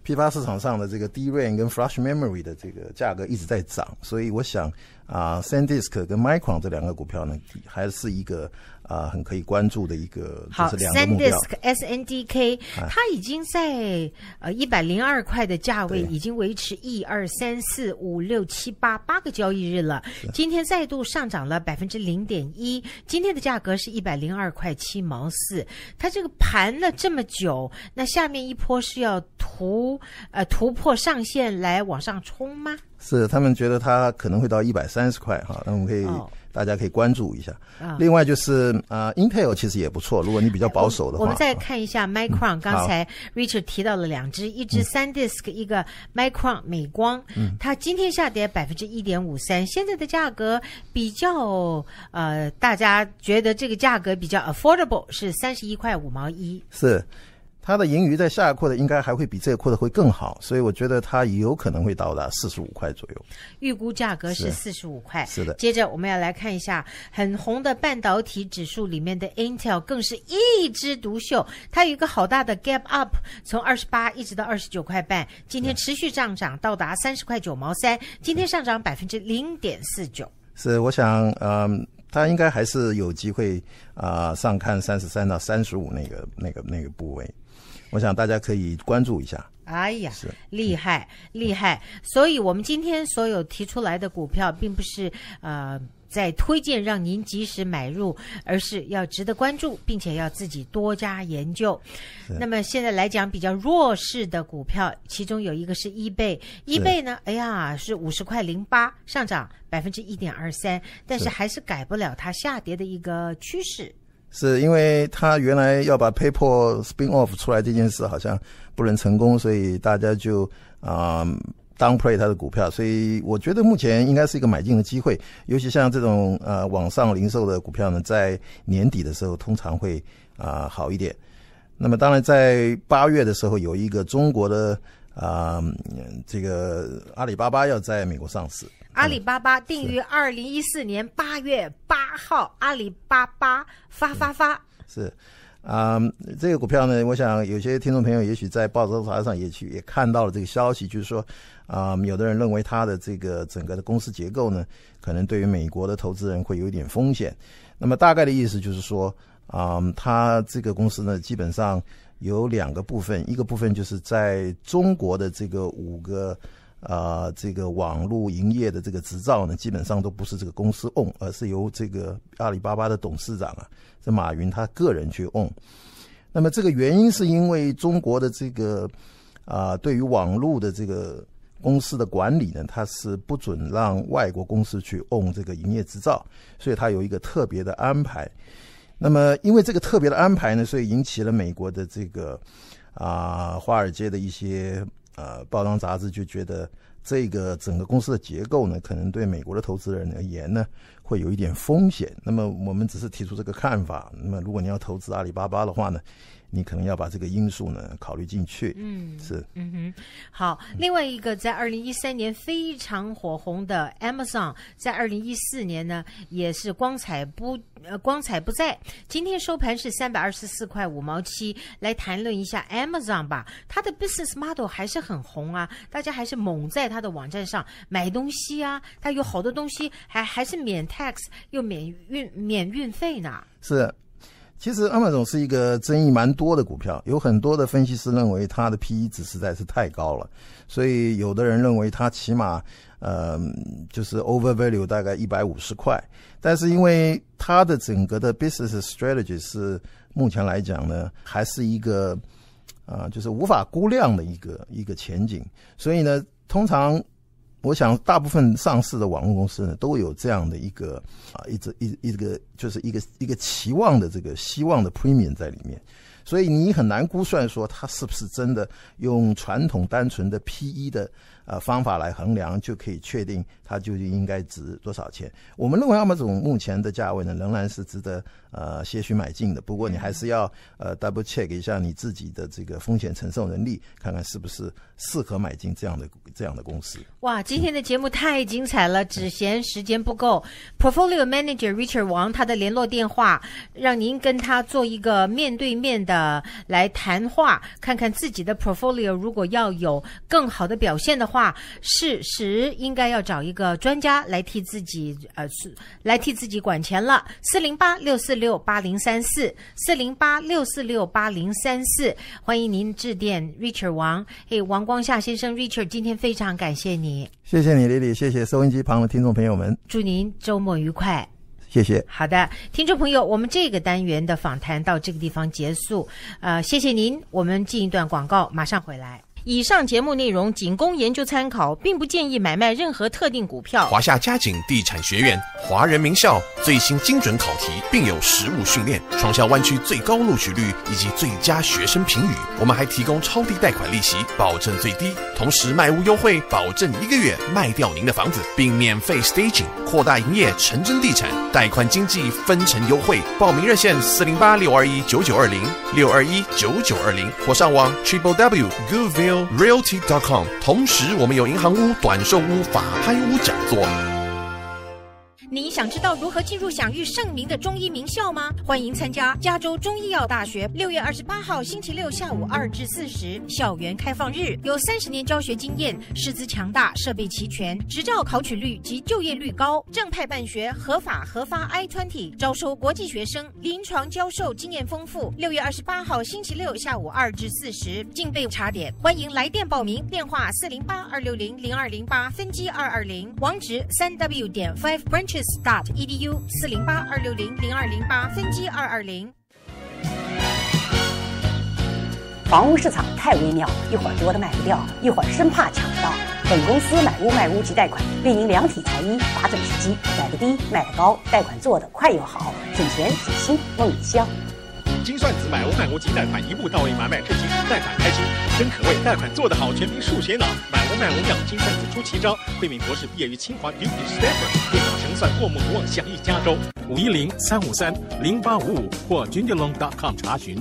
批发市场上的这个 DRAM 跟 Flash Memory 的这个价格一直在涨，所以我想啊，SanDisk 跟 Micron 这两个股票呢，还是一个啊很可以关注的一个，就好是两个目标。，SanDisk S N D K，它已经在呃一百零二块的价位，已经维持一二三四五六七八八个交易日了。今天再度上涨了百分之零点一，今天的价格是一百零二块七毛四。它这个盘了这么久，那下面一波是要突呃突破上限来往上冲吗？是他们觉得它可能会到一百三十块哈，那我们可以、哦大家可以关注一下。啊另外就是啊、i n t e l 其实也不错，如果你比较保守的话，我们再看一下 Micron，、刚才 Richard 提到了两只，一只 SanDisk，、一个 Micron 美光。嗯，它今天下跌百分之一点五三，现在的价格比较呃，大家觉得这个价格比较 affordable，是三十一块五毛一。是它的盈余在下个 quarter 应该还会比这个 quarter 会更好，所以我觉得它有可能会到达四十五块左右。预估价格是是四十五块。是的接着我们要来看一下很红的半导体指数里面的 Intel，更是一枝独秀。它有一个好大的 gap up，从二十八一直到二十九块半，今天持续上涨到达三十块九毛三，今天上涨百分之零点四九。是，我想，嗯，它应该还是有机会啊、上看三十三到三十五那个那个那个部位。我想大家可以关注一下。哎呀是，厉害厉害！所以我们今天所有提出来的股票，并不是呃在推荐让您及时买入，而是要值得关注，并且要自己多加研究。那么现在来讲，比较弱势的股票，其中有一个是易贝，易贝呢，哎呀是五十块零八，上涨百分之一点二三，但是还是改不了它下跌的一个趋势。是因为他原来要把 PayPal spin off 出来这件事好像不能成功，所以大家就啊、downplay 他的股票，所以我觉得目前应该是一个买进的机会，尤其像这种呃网上零售的股票呢，在年底的时候通常会啊、好一点。那么当然在八月的时候，有一个中国的啊、嗯这个阿里巴巴要在美国上市。阿里巴巴定于二零一四年八月八号，阿里巴巴发发发。是，啊、这个股票呢，我想有些听众朋友也许在报纸台上也去也看到了这个消息，就是说，啊、有的人认为它的这个整个的公司结构呢，可能对于美国的投资人会有一点风险。那么大概的意思就是说，啊、它这个公司呢，基本上有两个部分，一个部分就是在中国的这个五个。啊，这个网络营业的这个执照呢，基本上都不是这个公司 own，而是由这个阿里巴巴的董事长啊，这马云他个人去 own。那么这个原因是因为中国的这个啊、对于网络的这个公司的管理呢，它是不准让外国公司去 own 这个营业执照，所以它有一个特别的安排。那么因为这个特别的安排呢，所以引起了美国的这个啊、华尔街的一些呃报章杂志就觉得这个整个公司的结构呢，可能对美国的投资人而言呢，会有一点风险。那么我们只是提出这个看法。那么如果你要投资阿里巴巴的话呢，你可能要把这个因素呢考虑进去。嗯是嗯哼，好。另外一个在二零一三年非常火红的 Amazon，在二零一四年呢也是光彩不呃光彩不在。今天收盘是三百二十四块五毛七。来谈论一下 Amazon 吧，它的 business model 还是很红啊，大家还是猛在它的网站上买东西啊，它有好多东西还还是免 tax 又免运免运费呢。是，其实 Amazon 是一个争议蛮多的股票，有很多的分析师认为它的 PE 值实在是太高了，所以有的人认为它起码呃就是 over value 大概一百五十块，但是因为它的整个的 business strategy 是目前来讲呢，还是一个啊、就是无法估量的一个一个前景，所以呢，通常我想大部分上市的网络公司呢，都有这样的一个啊，一直一一个就是一个一个期望的这个希望的 premium 在里面，所以你很难估算说它是不是真的用传统单纯的 PE 的呃方法来衡量就可以确定它究竟应该值多少钱。我们认为阿玛总目前的价位呢，仍然是值得呃些许买进的，不过你还是要呃 double check 一下你自己的这个风险承受能力，看看是不是适合买进这样的这样的公司。哇，今天的节目太精彩了，只嫌时间不够。Portfolio Manager Richard 王他的联络电话，让您跟他做一个面对面的来谈话，看看自己的 portfolio 如果要有更好的表现的话，是时应该要找一个专家来替自己呃是来替自己管钱了。四零八六四六八零三四，四零八六四六八零三四，欢迎您致电 Richard 王。嘿，王光夏先生，Richard，今天非常感谢你。谢谢你，丽丽，谢谢收音机旁的听众朋友们，祝您周末愉快。谢谢。好的，听众朋友，我们这个单元的访谈到这个地方结束。呃，谢谢您，我们进一段广告，马上回来。以上节目内容仅供研究参考，并不建议买卖任何特定股票。华夏嘉景地产学院华人名校最新精准考题，并有实务训练，创下湾区最高录取率以及最佳学生评语。我们还提供超低贷款利息，保证最低，同时卖屋优惠，保证一个月卖掉您的房子，并免费 staging，扩大营业，成真地产贷款经济分成优惠。报名热线四零八六二一九九二零六二一九九二零，或上网 triple w Go V realty.com 同时我们有银行屋、短售屋、法拍屋讲座。你想知道如何进入享誉盛名的中医名校吗？欢迎参加加州中医药大学六月二十八号星期六下午二至四时校园开放日，有三十年教学经验，师资强大，设备齐全，执照考取率及就业率高，正派办学，合法合发 I twenty，招收国际学生，临床教授经验丰富。六月二十八号星期六下午二至四时，敬备茶点，欢迎来电报名，电话四零八二六零零二零八，分机二二零，网址三 w 点 five branches dot edu，四零八二六零零二零八，分机二二零。房屋市场太微妙，一会儿多的卖不掉，一会儿生怕抢不到。本公司买屋卖屋及贷款，并营量体裁衣，把准时机，买的低，卖的高，贷款做的快又好，省钱省心，梦里香。精算子买屋卖屋及贷款一步到位，买卖趁新，贷款开心，真可谓贷款做得好，全凭数学脑。买屋卖屋妙，精算子出奇招。慧敏博士毕业于清华 Duke Stanford，电脑神算过目不忘，享誉加州。五一零三五三零八五五或 j u n d a l o n g c o m 查询。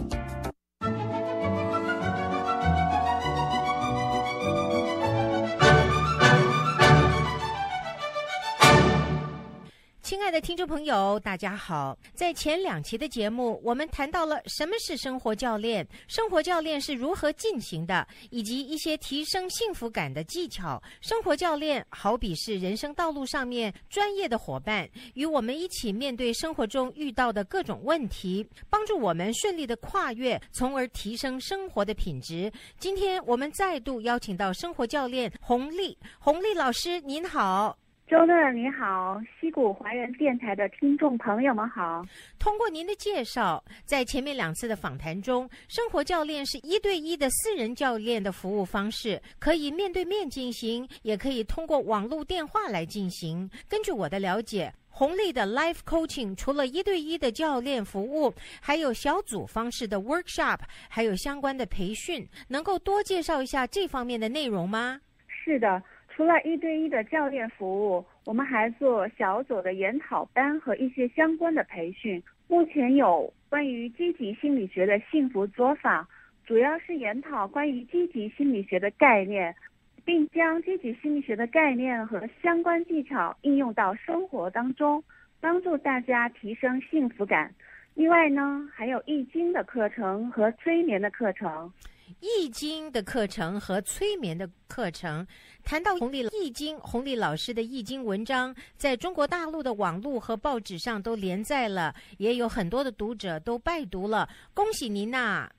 爱的听众朋友，大家好。在前两期的节目，我们谈到了什么是生活教练，生活教练是如何进行的，以及一些提升幸福感的技巧。生活教练好比是人生道路上面专业的伙伴，与我们一起面对生活中遇到的各种问题，帮助我们顺利的跨越，从而提升生活的品质。今天我们再度邀请到生活教练洪丽，洪丽老师您好。周乐你好，西谷华人电台的听众朋友们好。通过您的介绍，在前面两次的访谈中，生活教练是一对一的私人教练的服务方式，可以面对面进行，也可以通过网络电话来进行。根据我的了解，红利的 Life Coaching 除了一对一的教练服务，还有小组方式的 workshop，还有相关的培训，能够多介绍一下这方面的内容吗？是的。除了一对一的教练服务，我们还做小组的研讨班和一些相关的培训。目前有关于积极心理学的幸福作坊，主要是研讨关于积极心理学的概念，并将积极心理学的概念和相关技巧应用到生活当中，帮助大家提升幸福感。另外呢，还有易经的课程和催眠的课程。易经的课程和催眠的课程，谈到红利易经，红利老师的易经文章在中国大陆的网络和报纸上都连载了，也有很多的读者都拜读了，恭喜您呐！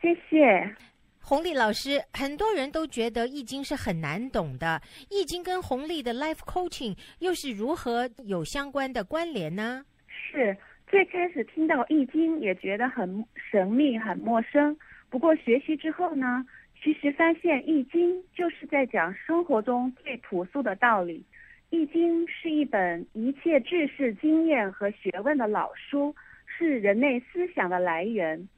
谢谢，红利老师。很多人都觉得易经是很难懂的，易经跟红利的 life coaching 又是如何有相关的关联呢？是最开始听到易经也觉得很神秘、很陌生。不过学习之后呢，其实发现《易经》就是在讲生活中最朴素的道理，《易经》是一本一切知识、经验和学问的老书，是人类思想的来源。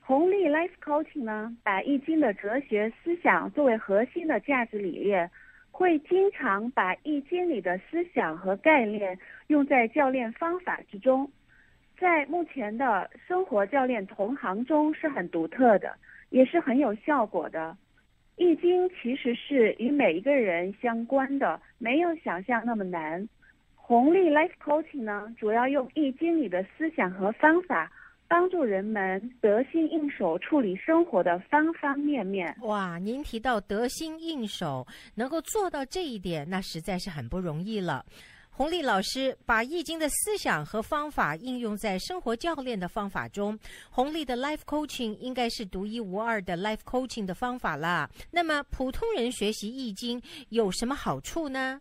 红利 Life Coaching 呢，把《易经》的哲学思想作为核心的价值理念，会经常把《易经》里的思想和概念用在教练方法之中。在目前的生活教练同行中是很独特的，也是很有效果的。易经其实是与每一个人相关的，没有想象那么难。红利 Life Coaching 呢，主要用易经里的思想和方法，帮助人们得心应手处理生活的方方面面。哇，您提到得心应手，能够做到这一点，那实在是很不容易了。洪丽老师把易经的思想和方法应用在生活教练的方法中，洪丽的 life coaching 应该是独一无二的 life coaching 的方法啦。那么普通人学习易经有什么好处呢？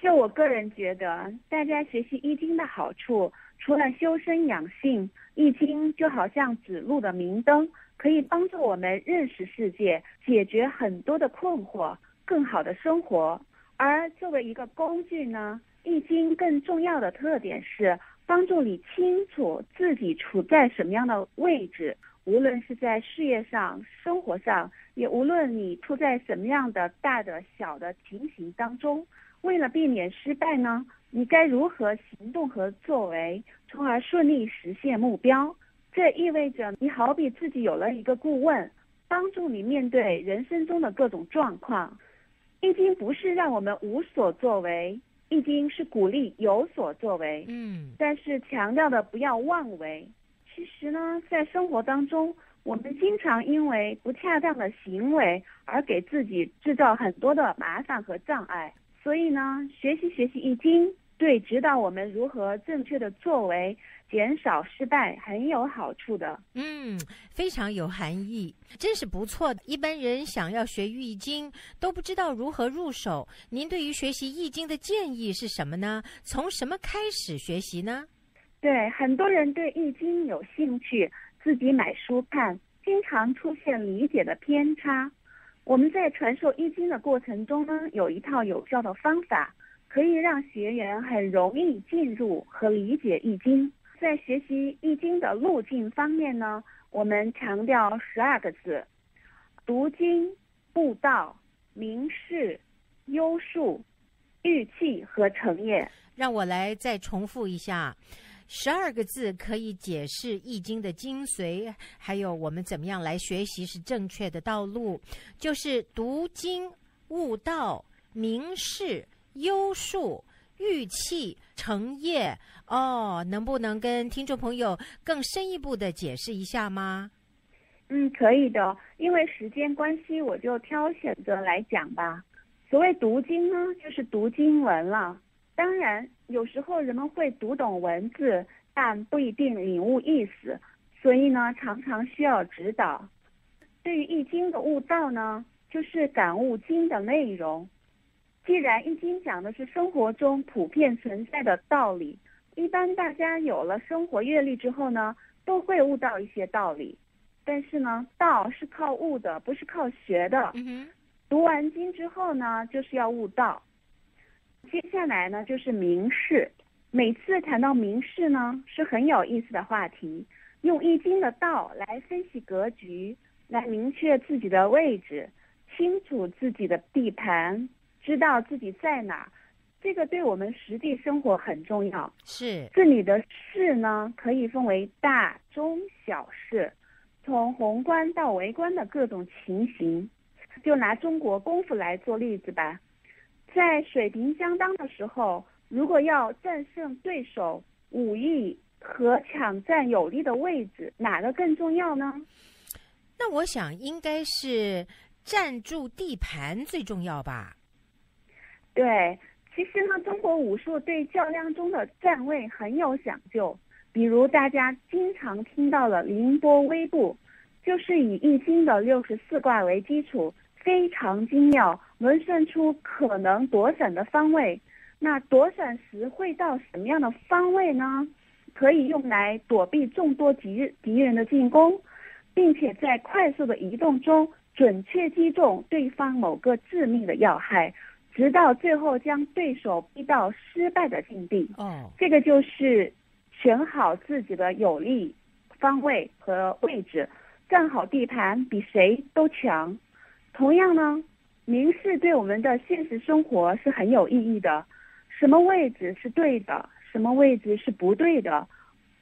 就我个人觉得，大家学习易经的好处，除了修身养性，易经就好像指路的明灯，可以帮助我们认识世界，解决很多的困惑，更好的生活。而作为一个工具呢？易经更重要的特点是帮助你清楚自己处在什么样的位置，无论是在事业上、生活上，也无论你处在什么样的大的小的情形当中。为了避免失败呢，你该如何行动和作为，从而顺利实现目标？这意味着你好比自己有了一个顾问，帮助你面对人生中的各种状况。易经不是让我们无所作为。易经是鼓励有所作为，嗯，但是强调的不要妄为。其实呢，在生活当中，我们经常因为不恰当的行为而给自己制造很多的麻烦和障碍。所以呢，学习学习易经，对指导我们如何正确的作为。减少失败很有好处的，嗯，非常有含义，真是不错。一般人想要学易经都不知道如何入手，您对于学习易经的建议是什么呢？从什么开始学习呢？对，很多人对易经有兴趣，自己买书看，经常出现理解的偏差。我们在传授易经的过程中呢，有一套有效的方法，可以让学员很容易进入和理解易经。在学习易经的路径方面呢，我们强调十二个字：读经、悟道、明示、优术、玉气和成业。让我来再重复一下，十二个字可以解释易经的精髓，还有我们怎么样来学习是正确的道路，就是读经、悟道、明示、优术、玉器、成业哦，能不能跟听众朋友更深一步的解释一下吗？嗯，可以的。因为时间关系，我就挑选着来讲吧。所谓读经呢，就是读经文了。当然，有时候人们会读懂文字，但不一定领悟意思，所以呢，常常需要指导。对于《易经》的悟道呢，就是感悟经的内容。既然《易经》讲的是生活中普遍存在的道理，一般大家有了生活阅历之后呢，都会悟到一些道理。但是呢，道是靠悟的，不是靠学的。读完经之后呢，就是要悟道。接下来呢，就是明示。每次谈到明示呢，是很有意思的话题。用易经的道来分析格局，来明确自己的位置，清楚自己的地盘，知道自己在哪。这个对我们实际生活很重要。是这里的事呢，可以分为大、中、小事。从宏观到微观的各种情形，就拿中国功夫来做例子吧。在水平相当的时候，如果要战胜对手，武艺和抢占有利的位置，哪个更重要呢？那我想应该是站住地盘最重要吧。对，其实呢，中国武术对较量中的站位很有讲究。比如大家经常听到了凌波微步，就是以易经的六十四卦为基础，非常精妙，能算出可能躲闪的方位。那躲闪时会到什么样的方位呢？可以用来躲避众多敌敌人的进攻，并且在快速的移动中准确击中对方某个致命的要害，直到最后将对手逼到失败的境地。哦，这个就是。选好自己的有利方位和位置，站好地盘比谁都强。同样呢，明示对我们的现实生活是很有意义的。什么位置是对的，什么位置是不对的？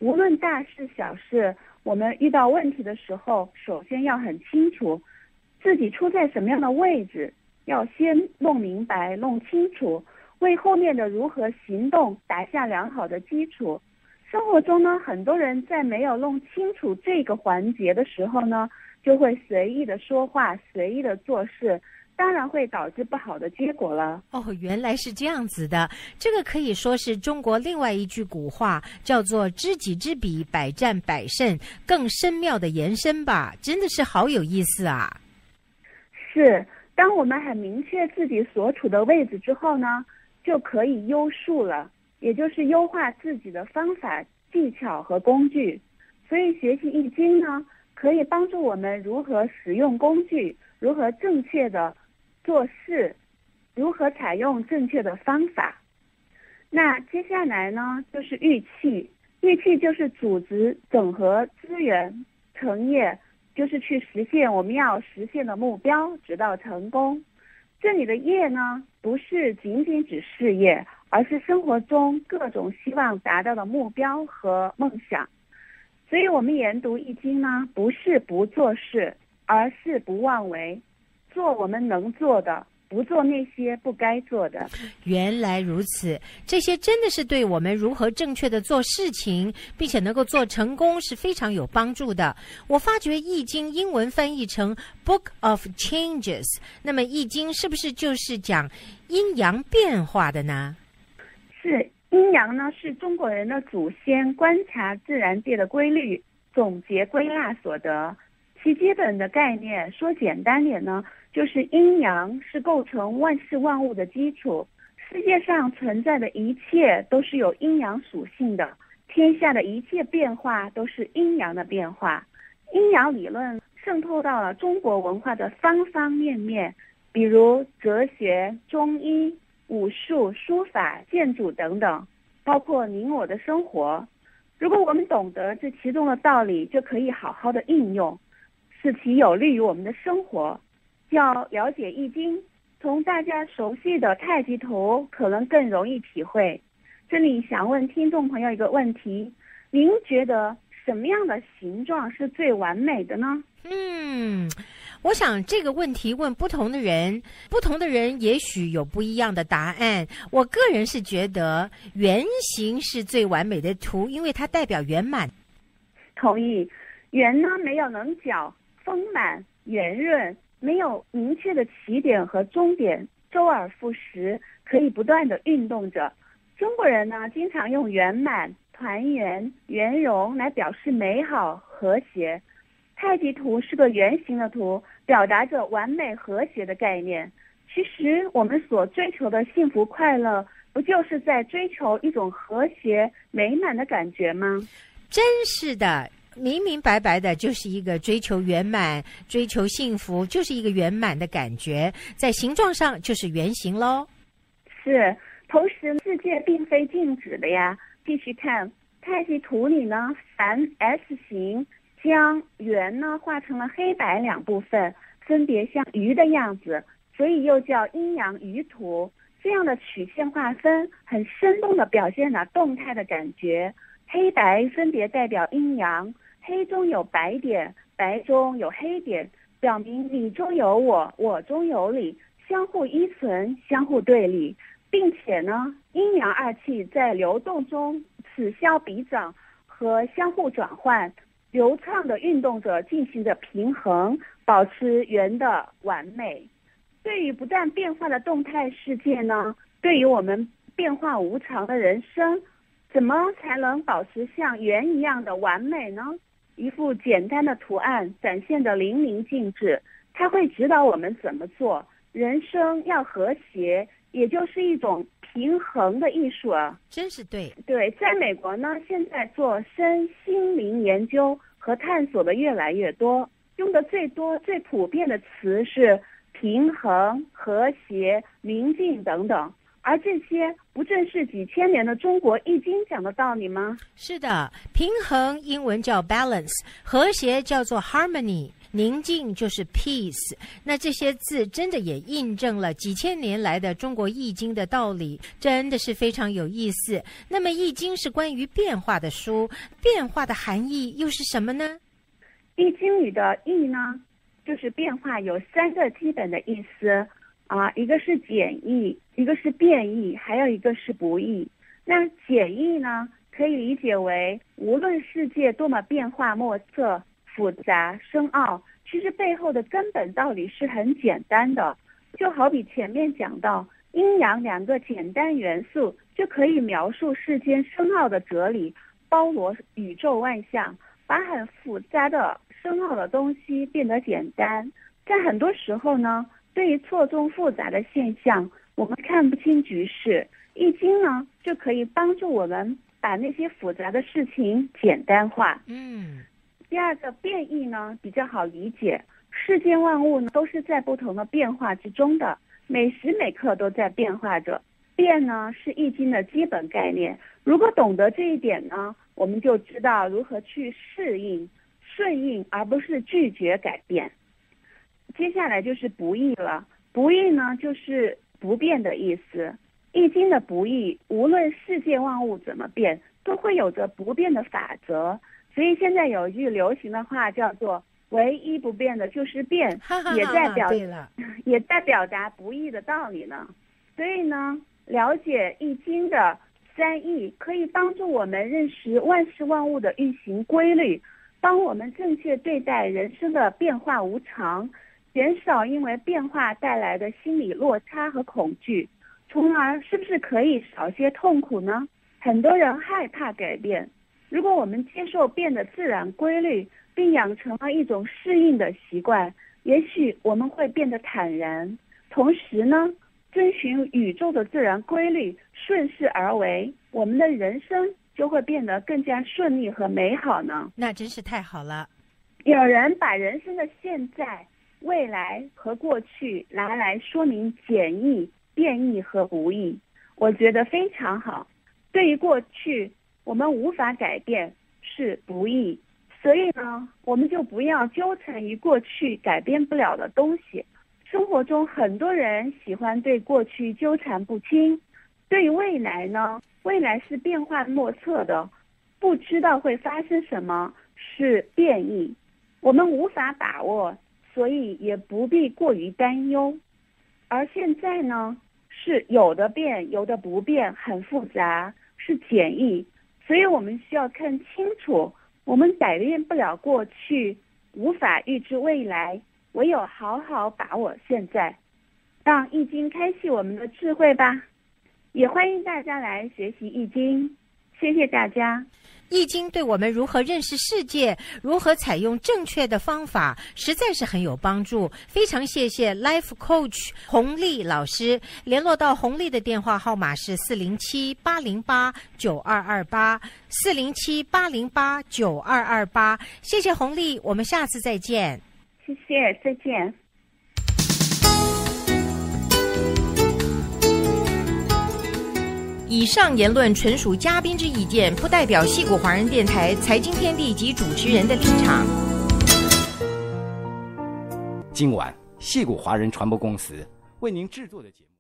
无论大事小事，我们遇到问题的时候，首先要很清楚自己处在什么样的位置，要先弄明白、弄清楚，为后面的如何行动打下良好的基础。生活中呢，很多人在没有弄清楚这个环节的时候呢，就会随意的说话，随意的做事，当然会导致不好的结果了。哦，原来是这样子的，这个可以说是中国另外一句古话，叫做“知己知彼，百战百胜”更深妙的延伸吧？真的是好有意思啊！是，当我们很明确自己所处的位置之后呢，就可以优术了。也就是优化自己的方法、技巧和工具，所以学习易经呢，可以帮助我们如何使用工具，如何正确的做事，如何采用正确的方法。那接下来呢，就是玉器，玉器就是组织、整合资源，成业就是去实现我们要实现的目标，直到成功。这里的业呢，不是仅仅指事业。而是生活中各种希望达到的目标和梦想，所以我们研读易经呢，不是不做事，而是不妄为，做我们能做的，不做那些不该做的。原来如此，这些真的是对我们如何正确的做事情，并且能够做成功是非常有帮助的。我发觉易经英文翻译成 Book of Changes，那么易经是不是就是讲阴阳变化的呢？是阴阳呢，是中国人的祖先观察自然界的规律，总结归纳所得。其基本的概念说简单点呢，就是阴阳是构成万事万物的基础。世界上存在的一切都是有阴阳属性的，天下的一切变化都是阴阳的变化。阴阳理论渗透到了中国文化的方方面面，比如哲学、中医。武术、书法、建筑等等，包括您我的生活。如果我们懂得这其中的道理，就可以好好的应用，使其有利于我们的生活。要了解易经，从大家熟悉的太极图可能更容易体会。这里想问听众朋友一个问题：您觉得什么样的形状是最完美的呢？嗯。我想这个问题问不同的人，不同的人也许有不一样的答案。我个人是觉得圆形是最完美的图，因为它代表圆满。同意，圆呢没有棱角，丰满圆润，没有明确的起点和终点，周而复始，可以不断的运动着。中国人呢，经常用圆满、团圆、圆融来表示美好和谐。太极图是个圆形的图，表达着完美和谐的概念。其实我们所追求的幸福快乐，不就是在追求一种和谐美满的感觉吗？真是的，明明白白的，就是一个追求圆满、追求幸福，就是一个圆满的感觉，在形状上就是圆形喽。是，同时世界并非静止的呀。继续看太极图里呢，凡 S 形。将圆呢画成了黑白两部分，分别像鱼的样子，所以又叫阴阳鱼图。这样的曲线划分很生动地表现了动态的感觉。黑白分别代表阴阳，黑中有白点，白中有黑点，表明你中有我，我中有你，相互依存，相互对立，并且呢，阴阳二气在流动中此消彼长和相互转换。流畅的运动着，进行着平衡，保持圆的完美。对于不断变化的动态世界呢？对于我们变化无常的人生，怎么才能保持像圆一样的完美呢？一幅简单的图案展现的淋漓尽致，它会指导我们怎么做。人生要和谐，也就是一种。平衡的艺术啊，真是对对，在美国呢，现在做身心灵研究和探索的越来越多，用的最多、最普遍的词是平衡、和谐、宁静等等，而这些不正是几千年的中国易经讲的道理吗？是的，平衡英文叫 balance，和谐叫做 harmony。宁静就是 peace，那这些字真的也印证了几千年来的中国易经的道理，真的是非常有意思。那么易经是关于变化的书，变化的含义又是什么呢？易经里的易呢，就是变化有三个基本的意思啊，一个是简易，一个是变异，还有一个是不易。那简易呢，可以理解为无论世界多么变化莫测。复杂深奥，其实背后的根本道理是很简单的，就好比前面讲到阴阳两个简单元素，就可以描述世间深奥的哲理，包罗宇宙万象，把很复杂的深奥的东西变得简单。在很多时候呢，对于错综复杂的现象，我们看不清局势，易经呢就可以帮助我们把那些复杂的事情简单化。嗯。第二个变异呢比较好理解，世间万物呢都是在不同的变化之中的，每时每刻都在变化着。变呢是易经的基本概念，如果懂得这一点呢，我们就知道如何去适应、顺应，而不是拒绝改变。接下来就是不易了，不易呢就是不变的意思。易经的不易，无论世界万物怎么变，都会有着不变的法则。所以现在有一句流行的话叫做“唯一不变的就是变”，也在表 也在表达不易的道理呢。所以呢，了解易经的三易，可以帮助我们认识万事万物的运行规律，帮我们正确对待人生的变化无常，减少因为变化带来的心理落差和恐惧，从而是不是可以少些痛苦呢？很多人害怕改变。如果我们接受变的自然规律，并养成了一种适应的习惯，也许我们会变得坦然。同时呢，遵循宇宙的自然规律，顺势而为，我们的人生就会变得更加顺利和美好呢。那真是太好了。有人把人生的现在、未来和过去拿来说明简易、变异和不易，我觉得非常好。对于过去。我们无法改变是不易，所以呢，我们就不要纠缠于过去改变不了的东西。生活中很多人喜欢对过去纠缠不清，对于未来呢，未来是变幻莫测的，不知道会发生什么，是变异，我们无法把握。所以也不必过于担忧。而现在呢，是有的变，有的不变，很复杂，是简易，所以我们需要看清楚，我们改变不了过去，无法预知未来，唯有好好把握现在，让易经开启我们的智慧吧。也欢迎大家来学习易经，谢谢大家。易经对我们如何认识世界，如何采用正确的方法，实在是很有帮助。非常谢谢 Life Coach 洪丽老师。联络到洪丽的电话号码是四零七八零八九二二八四零七八零八九二二八。谢谢洪丽，我们下次再见。谢谢，再见。以上言论纯属嘉宾之意见，不代表戏骨华人电台财经天地及主持人的立场。今晚戏骨华人传播公司为您制作的节目。